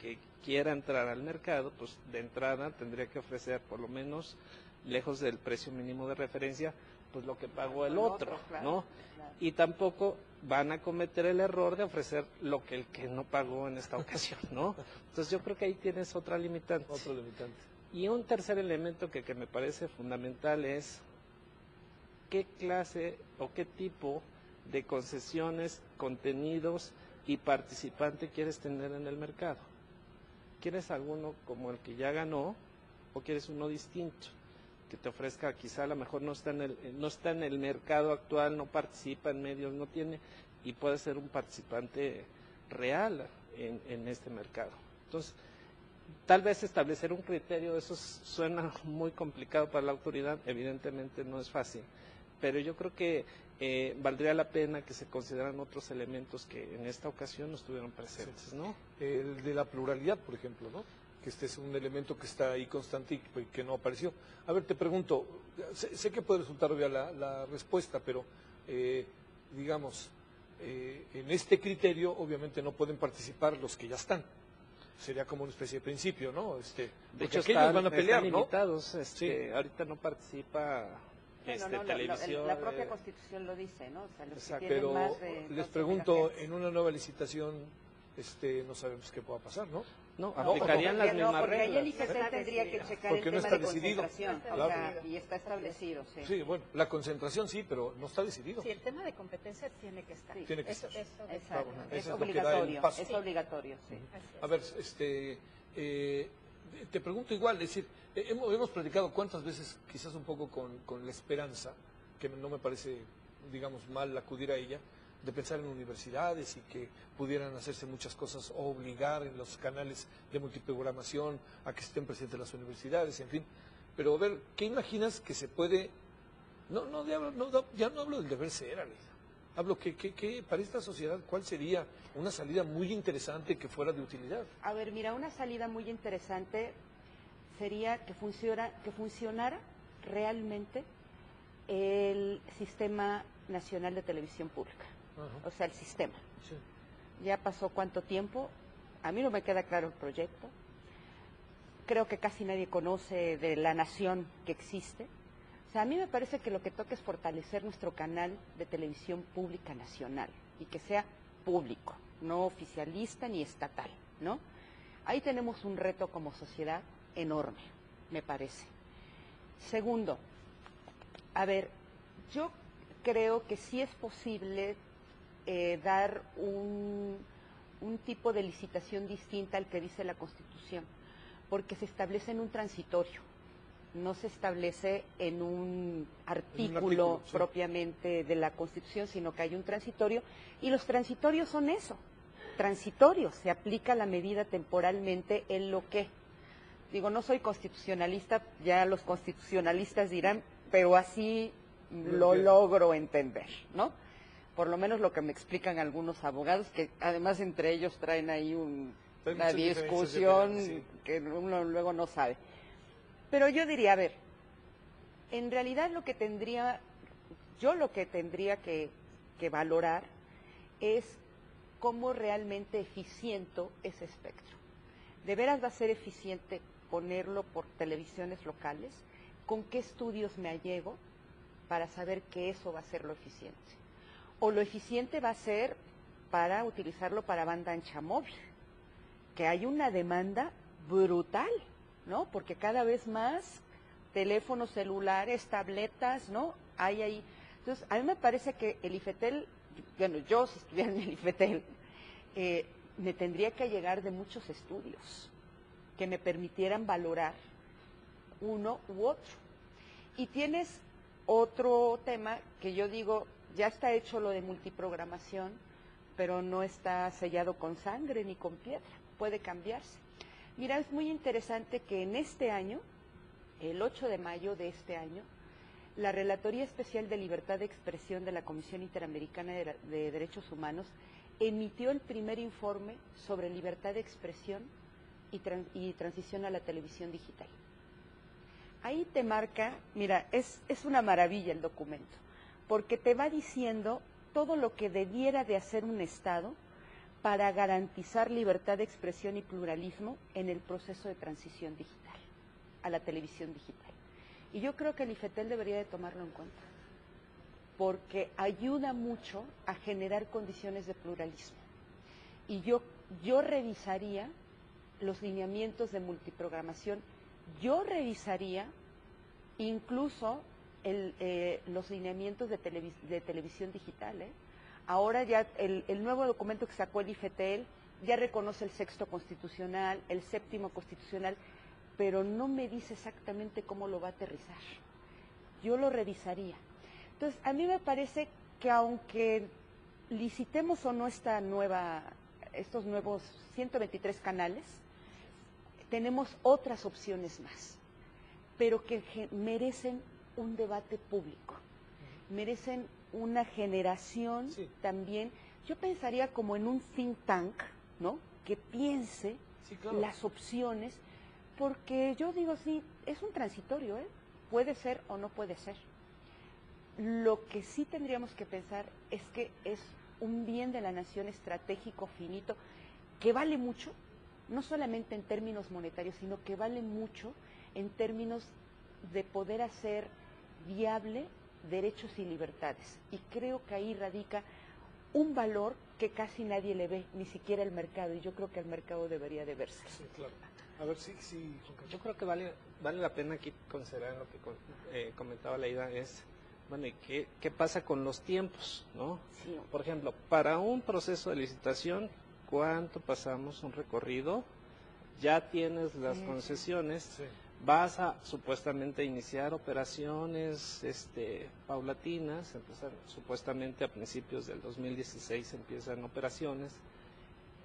que quiera entrar al mercado, pues de entrada tendría que ofrecer por lo menos lejos del precio mínimo de referencia, pues lo que pagó el otro, ¿no? Y tampoco van a cometer el error de ofrecer lo que el que no pagó en esta ocasión, ¿no? Entonces yo creo que ahí tienes otra limitante. Otro limitante. Y un tercer elemento que, que me parece fundamental es qué clase o qué tipo de concesiones, contenidos y participante quieres tener en el mercado. ¿Quieres alguno como el que ya ganó o quieres uno distinto? Que te ofrezca, quizá a lo mejor no está en el, no está en el mercado actual, no participa en medios, no tiene, y puede ser un participante real en, en este mercado. Entonces, tal vez establecer un criterio, eso suena muy complicado para la autoridad, evidentemente no es fácil, pero yo creo que eh, valdría la pena que se consideraran otros elementos que en esta ocasión no estuvieron presentes, ¿no? El de la pluralidad, por ejemplo, ¿no? Que este es un elemento que está ahí constante y que- no apareció. A ver, te pregunto, sé, sé que puede resultar obvia la, la respuesta, pero eh, digamos, eh, en este criterio obviamente no pueden participar los que ya están. Sería como una especie de principio, ¿no? Este, De hecho, están, van a pelear, están ¿no? limitados, este, Sí. ahorita no participa Bueno, este, no, televisión. la propia eh, constitución lo dice, ¿no? O sea, los que Exacto. tienen Pero más de les 12 pregunto, en una nueva licitación este, no sabemos qué pueda pasar, ¿no? no, No, aplicarían las Porque- no, mismas porque ahí el reglas. Tendría que checar Porque el no tema está de decidido. concentración, o Claro. sea, y está establecido, sí. Sí, bueno, la concentración sí, pero no está decidido. Sí, el tema de competencia tiene que estar. Sí. Tiene que Eso- estar. eso- Exacto, Claro, es obligatorio, es obligatorio, sí. A ver, este, eh, te pregunto igual, es decir, eh, hemos, hemos platicado cuántas veces, quizás un poco con, con la esperanza, que no me parece, digamos, mal acudir a ella, de pensar en universidades y que pudieran hacerse muchas cosas o obligar en los canales de multiprogramación a que estén presentes las universidades, en fin. Pero a ver, ¿qué imaginas que se puede... No, no, ya, no, ya no hablo del deber ser, Aleida. Hablo que, que, que para esta sociedad, ¿cuál sería una salida muy interesante que fuera de utilidad? A ver, mira, una salida muy interesante sería que, funciona, que funcionara realmente el Sistema Nacional de Televisión Pública, Ajá, o sea, el sistema. sí. Ya pasó cuánto tiempo, a mí no me queda claro el proyecto, creo que casi nadie conoce de la nación que existe. O sea, a mí me parece que lo que toca es fortalecer nuestro canal de televisión pública nacional y que sea público, no oficialista ni estatal, ¿no? Ahí tenemos un reto como sociedad enorme, me parece. Segundo, a ver, yo creo que sí es posible eh, dar un, un tipo de licitación distinta al que dice la Constitución, porque se establece en un transitorio, no se establece en un artículo, artículo, sí. propiamente de la Constitución, sino que hay un transitorio, y los transitorios son eso, transitorios, se aplica la medida temporalmente en lo que. Digo, no soy constitucionalista, ya los constitucionalistas dirán, pero así lo Bien. logro entender, ¿no? Por lo menos lo que me explican algunos abogados, que además entre ellos traen ahí un- una discusión que uno luego no sabe. Pero yo diría, a ver, en realidad lo que tendría, yo lo que tendría que, que valorar es cómo realmente eficiento ese espectro. ¿De veras va a ser eficiente ponerlo por televisiones locales? ¿Con qué estudios me allego para saber que eso va a ser lo eficiente? O lo eficiente va a ser para utilizarlo para banda ancha móvil, que hay una demanda brutal, ¿no? Porque cada vez más teléfonos celulares, tabletas, ¿no? Hay ahí. Entonces, a mí me parece que el IFETEL, bueno, yo si estuviera en el IFETEL, eh, me tendría que llegar de muchos estudios que me permitieran valorar uno u otro. Y tienes otro tema que yo digo, ya está hecho lo de multiprogramación, pero no está sellado con sangre ni con piedra, puede cambiarse. Mira, es muy interesante que en este año, el 8 de mayo de este año, la Relatoría Especial de Libertad de Expresión de la Comisión Interamericana de, de Derechos Humanos emitió el primer informe sobre libertad de expresión y, y transición a la televisión digital. ahí te marca, mira, es, es una maravilla el documento, porque te va diciendo todo lo que debiera de hacer un Estado para garantizar libertad de expresión y pluralismo en el proceso de transición digital, a la televisión digital. Y yo creo que el IFETEL debería de tomarlo en cuenta, porque ayuda mucho a generar condiciones de pluralismo. Y yo, yo revisaría los lineamientos de multiprogramación, yo revisaría incluso eh, los lineamientos de, de televisión digital. ¿eh? Ahora ya el, nuevo documento que sacó el IFETEL ya reconoce el sexto constitucional, el séptimo constitucional, pero no me dice exactamente cómo lo va a aterrizar. Yo lo revisaría. Entonces, a mí me parece que aunque licitemos o no esta nueva, estos nuevos 123 canales, tenemos otras opciones más, pero que merecen un debate público, merecen una generación sí. también, yo pensaría como en un think tank, ¿no? Que piense sí, claro. las opciones, porque yo digo, sí, es un transitorio, ¿eh? Puede ser o no puede ser. Lo que sí tendríamos que pensar es que es un bien de la nación estratégico, finito, que vale mucho, no solamente en términos monetarios, sino que vale mucho en términos de poder hacer viable derechos y libertades. Y creo que ahí radica un valor que casi nadie le ve, ni siquiera el mercado, y yo creo que el mercado debería de verse. Sí, claro. A ver, sí, sí. Yo creo que vale, vale la pena aquí considerar lo que eh, comentaba la idea es, bueno, ¿y qué, qué pasa con los tiempos? ¿no? Sí. Por ejemplo, para un proceso de licitación, ¿cuánto pasamos un recorrido? Ya tienes las sí. concesiones, sí vas a supuestamente iniciar operaciones este, paulatinas, empezar, supuestamente a principios del 2016 empiezan operaciones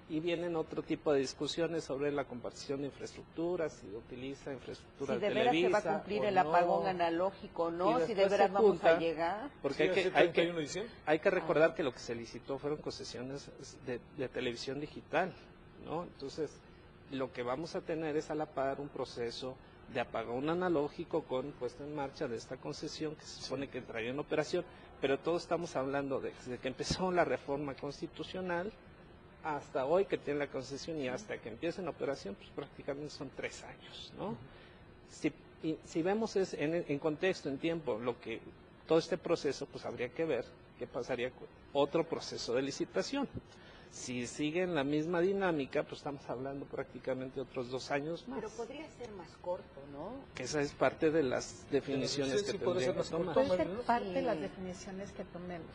y vienen otro tipo de discusiones sobre la compartición de infraestructuras, si utiliza infraestructura si de veras se va a cumplir el no, apagón analógico, ¿no? Si de veras vamos a llegar. Porque sí, hay, que, hay, que, hay que recordar ah. que lo que se licitó fueron concesiones de, de televisión digital, ¿no? Entonces, lo que vamos a tener es a la par un proceso de apagón analógico con puesta en marcha de esta concesión que se supone que entraría en operación, pero todos estamos hablando de, desde que empezó la reforma constitucional hasta hoy que tiene la concesión y hasta que empiece en operación, pues prácticamente son tres años, ¿no? Si, y, si vemos es en, en, contexto, en tiempo, lo que todo este proceso, pues habría que ver qué pasaría con otro proceso de licitación. Si siguen la misma dinámica, pues estamos hablando prácticamente otros dos años más. Pero podría ser más corto, ¿no? Esa es parte de las definiciones sí, sí, que tendríamos que tomar. Puede ser parte de las definiciones que tomemos.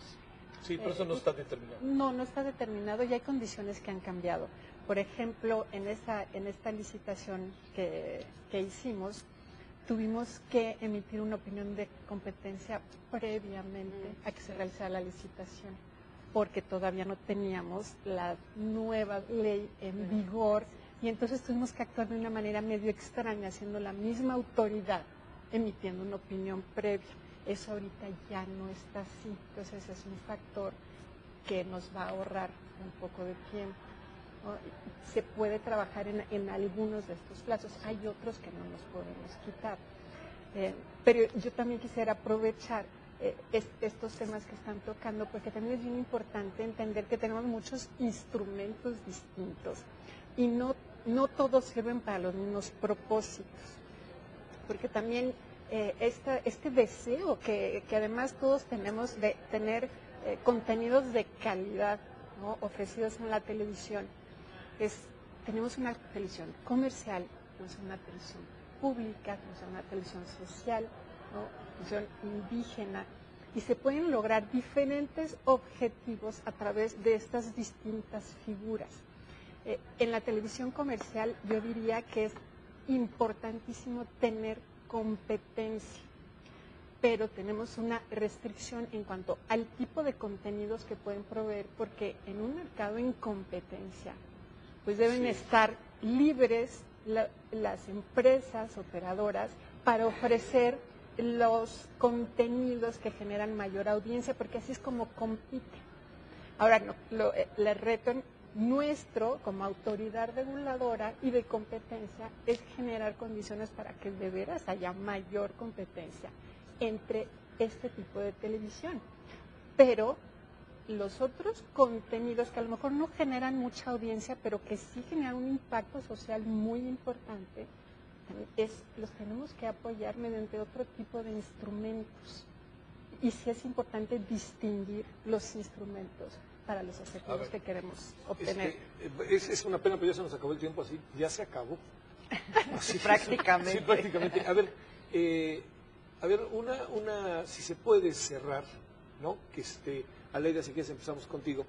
Sí, pero eso no está determinado. No, no está determinado y hay condiciones que han cambiado. Por ejemplo, en esta, en esta licitación que, que hicimos, tuvimos que emitir una opinión de competencia previamente mm. a que se realizara la licitación porque todavía no teníamos la nueva ley en vigor y entonces tuvimos que actuar de una manera medio extraña, siendo la misma autoridad emitiendo una opinión previa. Eso ahorita ya no está así, entonces es un factor que nos va a ahorrar un poco de tiempo. ¿no? Se puede trabajar en, en, algunos de estos plazos, hay otros que no nos podemos quitar. Eh, pero yo también quisiera aprovechar eh, es, estos temas que están tocando, porque también es bien importante entender que tenemos muchos instrumentos distintos y no, no todos sirven para los mismos propósitos, porque también eh, esta, este deseo que, que, además todos tenemos de tener eh, contenidos de calidad ofrecidos en la televisión, es, tenemos una televisión comercial, tenemos una televisión pública, tenemos una televisión social, ¿no? indígena y se pueden lograr diferentes objetivos a través de estas distintas figuras. Eh, en la televisión comercial yo diría que es importantísimo tener competencia, pero tenemos una restricción en cuanto al tipo de contenidos que pueden proveer, porque en un mercado en competencia, pues deben sí. estar libres la, las empresas operadoras para ofrecer los contenidos que generan mayor audiencia, porque así es como compite. Ahora, no, lo, eh, le reto nuestro, como autoridad reguladora y de competencia, es generar condiciones para que de veras haya mayor competencia entre este tipo de televisión. Pero los otros contenidos que a lo mejor no generan mucha audiencia, pero que sí generan un impacto social muy importante, es, los tenemos que apoyar mediante otro tipo de instrumentos. Y sí es importante distinguir los instrumentos para los objetivos que queremos obtener. Este, es, es, una pena, pero ya se nos acabó el tiempo así, ya se acabó. <laughs> Así, prácticamente. Sí, prácticamente. A ver, eh, a ver, una, una, si se puede cerrar, ¿no? Que este, Aleida, si quieres empezamos contigo.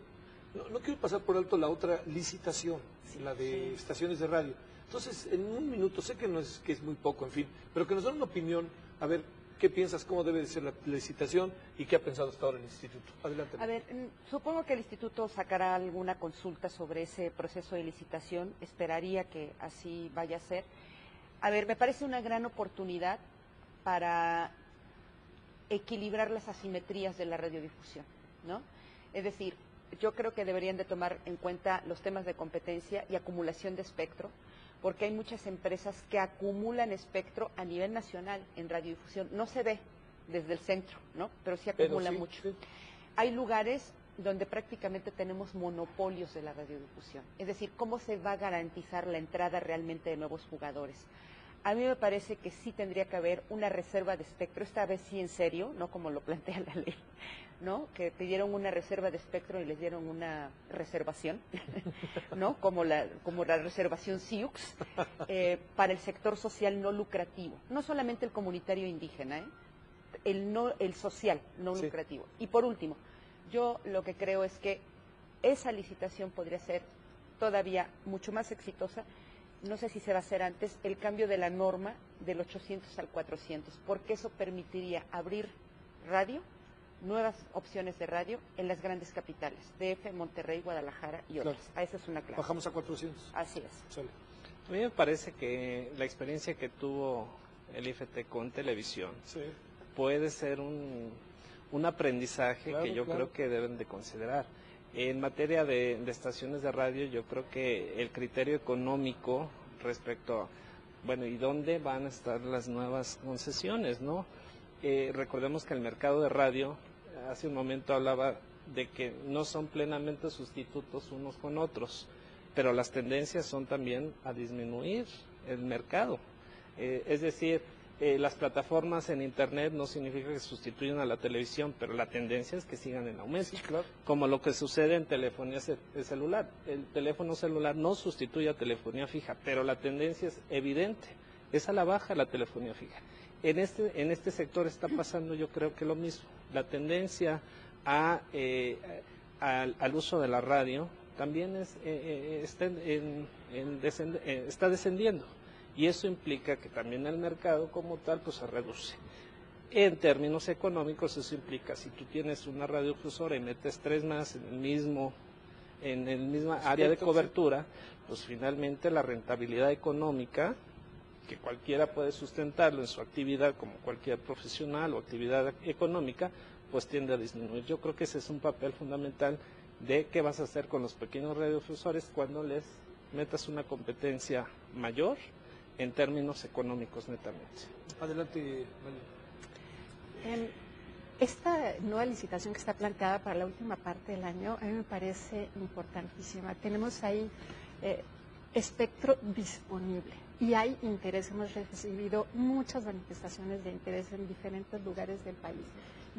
No, no, quiero pasar por alto la otra licitación, la de estaciones de radio. Entonces, en un minuto, sé que no es que es muy poco, en fin, pero que nos den una opinión, a ver, ¿Qué piensas? ¿Cómo debe de ser la licitación? ¿Y qué ha pensado hasta ahora el instituto? Adelante. A ver, mm, supongo que el instituto sacará alguna consulta sobre ese proceso de licitación. Esperaría que así vaya a ser. A ver, me parece una gran oportunidad para equilibrar las asimetrías de la radiodifusión, ¿no? Es decir, yo creo que deberían de tomar en cuenta los temas de competencia y acumulación de espectro, porque hay muchas empresas que acumulan espectro a nivel nacional en radiodifusión. No se ve desde el centro, ¿no? Pero sí acumulan mucho. Hay lugares donde prácticamente tenemos monopolios de la radiodifusión. Es decir, ¿cómo se va a garantizar la entrada realmente de nuevos jugadores? A mí me parece que sí tendría que haber una reserva de espectro, esta vez sí en serio, no como lo plantea la ley, ¿no? Que pidieron una reserva de espectro y les dieron una reservación, <laughs> ¿no? Como la, como la reservación SIUX, eh, para el sector social no lucrativo. No solamente el comunitario indígena, ¿eh? el, no, el social no lucrativo. Y por último, yo lo que creo es que esa licitación podría ser todavía mucho más exitosa. No sé si se va a hacer antes el cambio de la norma del 800 al 400, porque eso permitiría abrir radio nuevas opciones de radio en las grandes capitales, DF, Monterrey, Guadalajara y otras. A esa es una clase. Bajamos a 400. Así es. A mí me parece que la experiencia que tuvo el IFT con televisión puede ser un, un aprendizaje que yo creo que deben de considerar. En materia de, estaciones de radio, yo creo que el criterio económico respecto a, bueno, ¿y dónde van a estar las nuevas concesiones, no? Eh, recordemos que el mercado de radio hace un momento hablaba de que no son plenamente sustitutos unos con otros, pero las tendencias son también a disminuir el mercado. Eh, es decir, eh, las plataformas en Internet no significa que sustituyan a la televisión, pero la tendencia es que sigan en aumento, como lo que sucede en telefonía celular. El teléfono celular no sustituye a telefonía fija, pero la tendencia es evidente, es a la baja la telefonía fija. En este, en este sector está pasando yo creo que lo mismo. La tendencia a, eh, al, al, uso de la radio también es, eh, eh está, en, en descend eh, está descendiendo y eso implica que también el mercado como tal pues se reduce. En términos económicos eso implica si tú tienes una radiodifusora y metes tres más en el mismo en el misma área de cobertura, pues finalmente la rentabilidad económica que cualquiera puede sustentarlo en su actividad como cualquier profesional o actividad económica, pues tiende a disminuir. Yo creo que ese es un papel fundamental de qué vas a hacer con los pequeños radiodifusores cuando les metas una competencia mayor en términos económicos netamente. Adelante, María. Esta nueva licitación que está planteada para la última parte del año a mí me parece importantísima. Tenemos ahí eh, espectro disponible y hay interés. Hemos recibido muchas manifestaciones de interés en diferentes lugares del país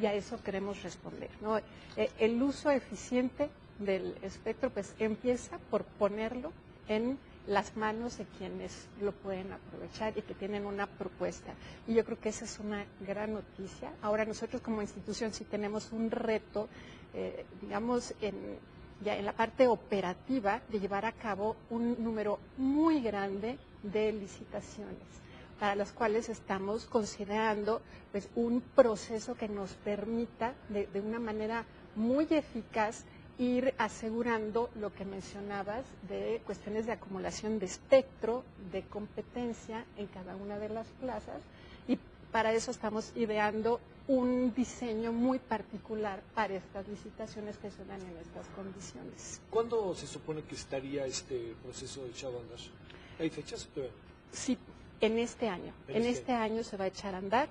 y a eso queremos responder. ¿no? Eh, el uso eficiente del espectro pues empieza por ponerlo en las manos de quienes lo pueden aprovechar y que tienen una propuesta. Y yo creo que esa es una gran noticia. Ahora nosotros como institución sí tenemos un reto, eh, digamos, en, ya en la parte operativa de llevar a cabo un número muy grande de licitaciones para las cuales estamos considerando pues, un proceso que nos permita de, de una manera muy eficaz ir asegurando lo que mencionabas de cuestiones de acumulación de espectro, de competencia en cada una de las plazas y para eso estamos ideando un diseño muy particular para estas licitaciones que se dan en estas condiciones. ¿Cuándo se supone que estaría este proceso echado a andar? ¿Hay fechas? Sí, en este año. En En, este este año se va a echar a andar.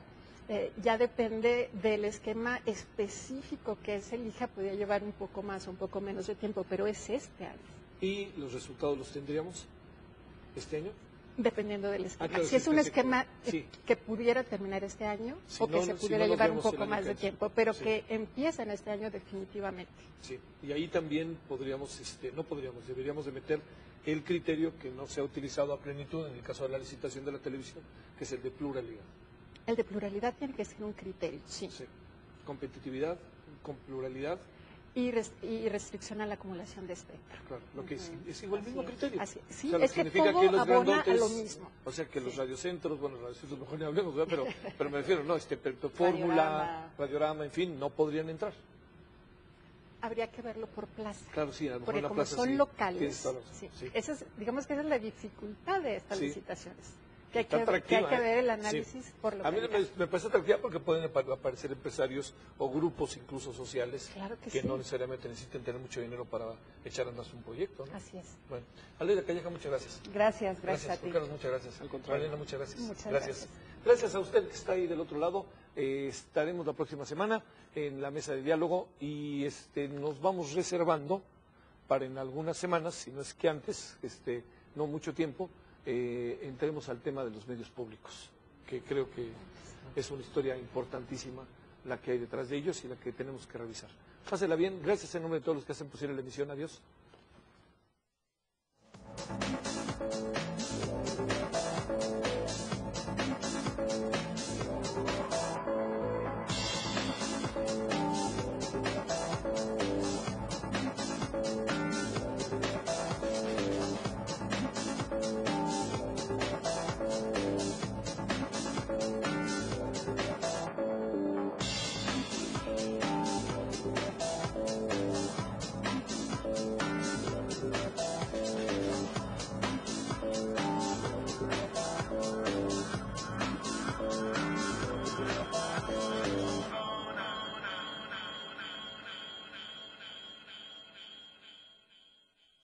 Eh, ya depende del esquema específico que se elija, podría llevar un poco más o un poco menos de tiempo, pero es este año, ¿Y los resultados los tendríamos este año? dependiendo del esquema. claro, si es un esquema eh, sí. que pudiera terminar este año Si o que se si pudiera no llevar un poco más de tiempo, pero Sí. que empieza en este año definitivamente. Sí. Y ahí también podríamos, este, no podríamos, deberíamos de meter el criterio que no se ha utilizado a plenitud en el caso de la licitación de la televisión, que es el de pluralidad. El de pluralidad tiene que ser un criterio, sí. Sí. Competitividad con pluralidad, Y, res- y restricción a la acumulación de espectro. claro, lo que es, Ujú. es igual el mismo es, criterio. así es. Sí, O sea, lo es que significa todo los abona a lo mismo. O sea, que los Sí. radiocentros, bueno, los radiocentros mejor ni hablemos, ¿verdad? pero, <laughs> pero me refiero, no, este, fórmula, Radiorama. en fin, no podrían entrar. Habría que verlo por plaza. Claro, sí, a lo mejor Porque la como plaza son sí, locales, sí. sí. Esa es, digamos que esa es la dificultad de estas licitaciones. Que hay Está que, que hay atractiva, que ¿eh? ver el Sí. análisis por lo A mí me, me parece atractiva porque pueden apa- aparecer empresarios o grupos incluso sociales Claro que sí. no necesariamente necesiten tener mucho dinero para echar a andar un proyecto. ¿no? Así es. Bueno, Aleida Calleja, muchas gracias. Gracias, gracias, a Juan ti. Carlos, muchas gracias. Al contrario. Muchas gracias. Muchas gracias. gracias. Gracias a usted que está ahí del otro lado. Eh, estaremos la próxima semana en la mesa de diálogo y este, nos vamos reservando para en algunas semanas, si no es que antes, este, no mucho tiempo, eh, entremos al tema de los medios públicos, que creo que es una historia importantísima la que hay detrás de ellos y la que tenemos que revisar. Pásela bien, gracias en nombre de todos los que hacen posible la emisión. Adiós.